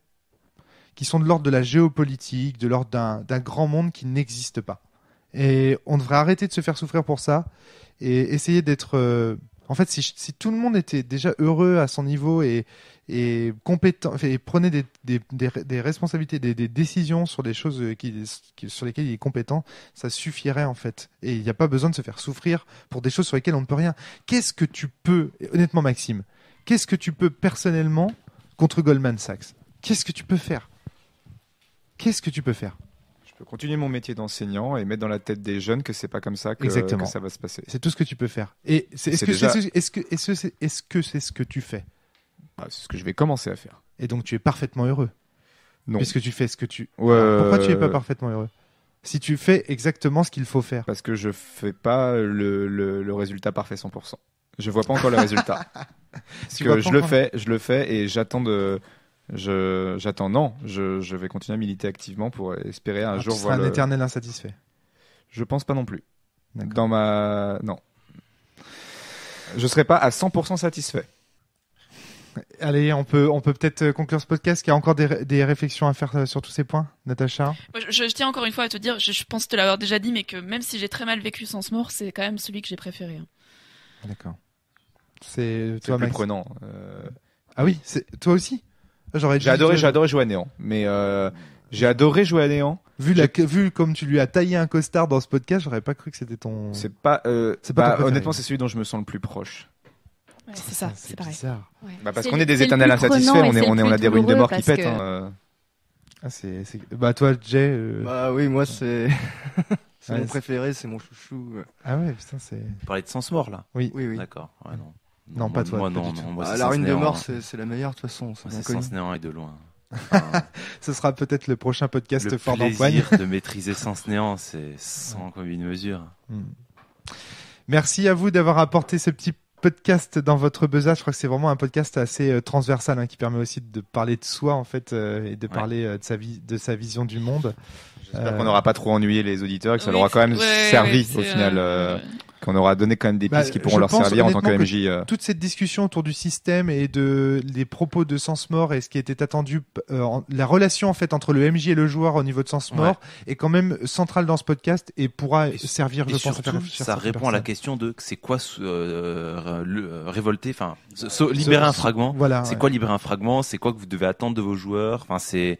qui sont de l'ordre de la géopolitique de l'ordre d'un d'un grand monde qui n'existe pas et on devrait arrêter de se faire souffrir pour ça et essayer d'être euh, en fait si, si tout le monde était déjà heureux à son niveau et, et compétent et prenait des, des, des, des responsabilités des, décisions sur des choses qui, qui- sur lesquelles il est compétent ça suffirait en fait et il n'y a pas besoin de se faire souffrir pour des choses sur lesquelles on ne peut rien qu'est-ce que tu peux, honnêtement Maxime, qu'est-ce que tu peux personnellement contre Goldman Sachs? Qu'est-ce que tu peux faire? Qu'est-ce que tu peux faire? Je peux continuer mon métier d'enseignant et mettre dans la tête des jeunes que c'est pas comme ça que, Exactement. que ça va se passer. C'est tout ce que tu peux faire. Et est-ce c'est est-ce que c'est ce que tu fais? Ah, c'est ce que je vais commencer à faire. Et donc tu es parfaitement heureux Non. puisque tu fais ce que tu. Ouais, Alors, pourquoi tu es pas euh, parfaitement heureux? Si tu fais exactement ce qu'il faut faire. Parce que je fais pas le, le, le résultat parfait 100%. Je vois pas encore le résultat. Parce que je le fais, je le fais et j'attends de. Je, j'attends, non, je, je vais continuer à militer activement pour espérer un Ah, jour tu seras un éternel insatisfait. Je pense pas non plus. Dans ma. Non. Je serai pas à 100% satisfait. Allez, on peut, on peut peut-être euh, conclure ce podcast. Il y a encore des, ré- des réflexions à faire euh, sur tous ces points, Natacha? Moi, je, je tiens encore une fois à te dire, je, je pense te l'avoir déjà dit, mais que même si j'ai très mal vécu Sans Mort, c'est quand même celui que j'ai préféré. hein. D'accord. C'est C'est toi, plus Max? prenant. Euh, Ah oui, c'est toi aussi? J'aurais dit- J'ai adoré, j'ai adoré jouer à Néant. Mais euh, j'ai adoré jouer à Néant. Vu, la, vu comme tu lui as taillé un costard dans ce podcast, j'aurais pas cru que c'était ton. C'est pas. Euh, C'est pas ton bah, honnêtement, c'est celui dont je me sens le plus proche. Ouais, c'est ça, c'est pareil. bizarre. Ouais. Bah, parce qu'on est des éternels insatisfaits. On est, on est, on a des ruines de mort qui pètent. que- hein, euh. Ah, c'est, Bah toi, Jay. euh, Bah oui, moi c'est c'est Ouais, mon préféré, c'est mon chouchou. euh. Ah ouais, putain, c'est. Vous parlez de Sens Mort là Oui, oui. D'accord. Ouais, non. Non, pas moi- toi, Moi, pas non, non. Moi, Bah, la rune de mort, hein. c'est la meilleure de toute façon, c'est. Sens Néant et de loin. Enfin, Ce sera peut-être le prochain podcast le fort d'empoigne. plaisir de maîtriser Sens Néant, c'est sans commune mesure. Hmm. Merci à vous d'avoir apporté ce petit podcast dans votre besace. Je crois que c'est vraiment un podcast assez euh, transversal hein, qui permet aussi de parler de soi en fait euh, et de parler euh, de sa vie, de sa vision du monde. J'espère Euh, qu'on n'aura pas trop ennuyé les auditeurs, que ça Oui, leur aura quand même ouais, servi ouais, au final, euh, euh, qu'on aura donné quand même des Bah, pistes qui pourront leur servir en tant que- qu'MJ. euh. Toute cette discussion autour du système et de les propos de Sens Mort et ce qui était attendu, euh, en- la relation en fait entre le MJ et le joueur au niveau de Sens Mort est quand même centrale dans ce podcast et pourra Et- servir, Et je pense, à faire ça répond à la question de c'est quoi euh, le- euh, révolter, enfin libérer un fragment. Voilà. C'est ouais. quoi libérer un fragment? C'est quoi que vous devez attendre de vos joueurs? Enfin, c'est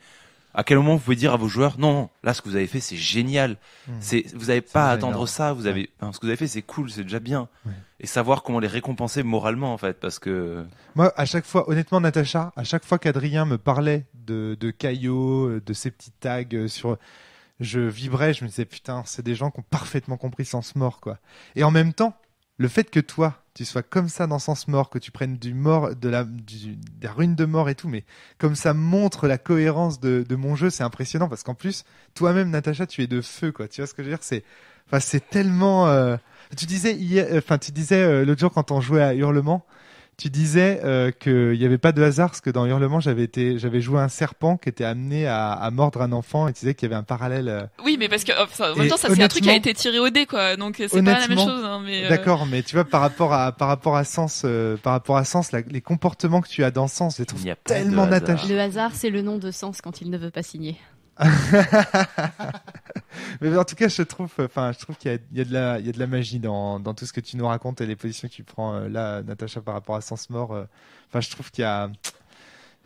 à quel moment vous pouvez dire à vos joueurs non, là ce que vous avez fait c'est génial. Hmm. C'est vous avez pas à attendre énorme. ça. Vous avez enfin, ce que vous avez fait c'est cool, c'est déjà bien. Ouais. Et savoir comment les récompenser moralement en fait, parce que Moi, à chaque fois, honnêtement, Natacha, à chaque fois qu'Adrien me parlait de, de Caillot, euh, de ces petits tags euh, sur, je vibrais, je me disais putain, c'est des gens qui ont parfaitement compris Sens Mort, quoi. Et en même temps, le fait que toi, tu sois comme ça dans Sens Mort, que tu prennes du mort, de la, du, des ruines de mort et tout, mais comme ça montre la cohérence de, de mon jeu, c'est impressionnant parce qu'en plus, toi-même, Natacha, tu es de feu, quoi. Tu vois ce que je veux dire? C'est, enfin, c'est tellement. euh, Tu disais hier, enfin, tu disais euh, l'autre jour quand on jouait à Hurlement, tu disais euh, qu'il n'y avait pas de hasard parce que dans Hurlement, j'avais été, j'avais joué un serpent qui était amené à, à mordre un enfant et tu disais qu'il y avait un parallèle. euh, Oui, mais parce que oh, ça- en même temps, ça c'est un truc qui a été tiré au dé, quoi. Donc c'est pas la même chose. Hein, mais, euh, D'accord, mais tu vois par rapport à par rapport à Sens, euh, par rapport à Sens, la- les comportements que tu as dans Sens, je les trouve tellement attachés. Le hasard, c'est le nom de Sens quand il ne veut pas signer. Mais en tout cas, je trouve, enfin, je trouve qu'il y a, il y a de la, il y a de la magie dans, dans tout ce que tu nous racontes et les positions que tu prends euh, là, Natacha, par rapport à Sens Mort. euh. Enfin, je trouve qu'il y a,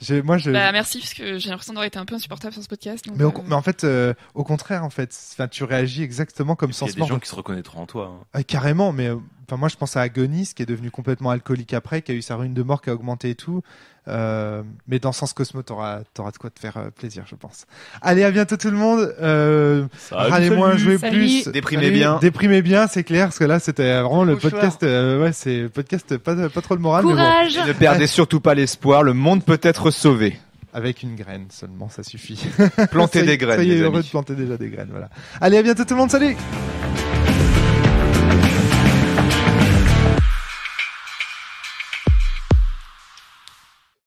je, moi, je. Bah merci parce que j'ai l'impression d'avoir été un peu insupportable sur ce podcast. donc, mais, au- euh, mais en fait, euh, au contraire, en fait, enfin, tu réagis exactement comme Il y a des Mort. gens qui se reconnaîtront en toi. hein. Ah, carrément, mais euh, enfin moi je pense à Agonis qui est devenu complètement alcoolique après, qui a eu sa ruine de mort qui a augmenté et tout. Euh, mais dans Sens Cosmo, t'auras auras de quoi te faire euh, plaisir, je pense. Allez, à bientôt tout le monde. Euh, râlez moins, jouez Salut. plus. Déprimez Salut. bien. Déprimez bien, c'est clair, parce que là c'était vraiment le podcast. euh, ouais, c'est podcast pas pas trop le moral, mais bon, Courage Ne perdez surtout pas l'espoir, le monde peut être sauvé. avec une graine seulement, ça suffit. Plantez Soyez- des graines, Soyez heureux amis. de planter déjà des graines, voilà. Allez, à bientôt tout le monde, salut.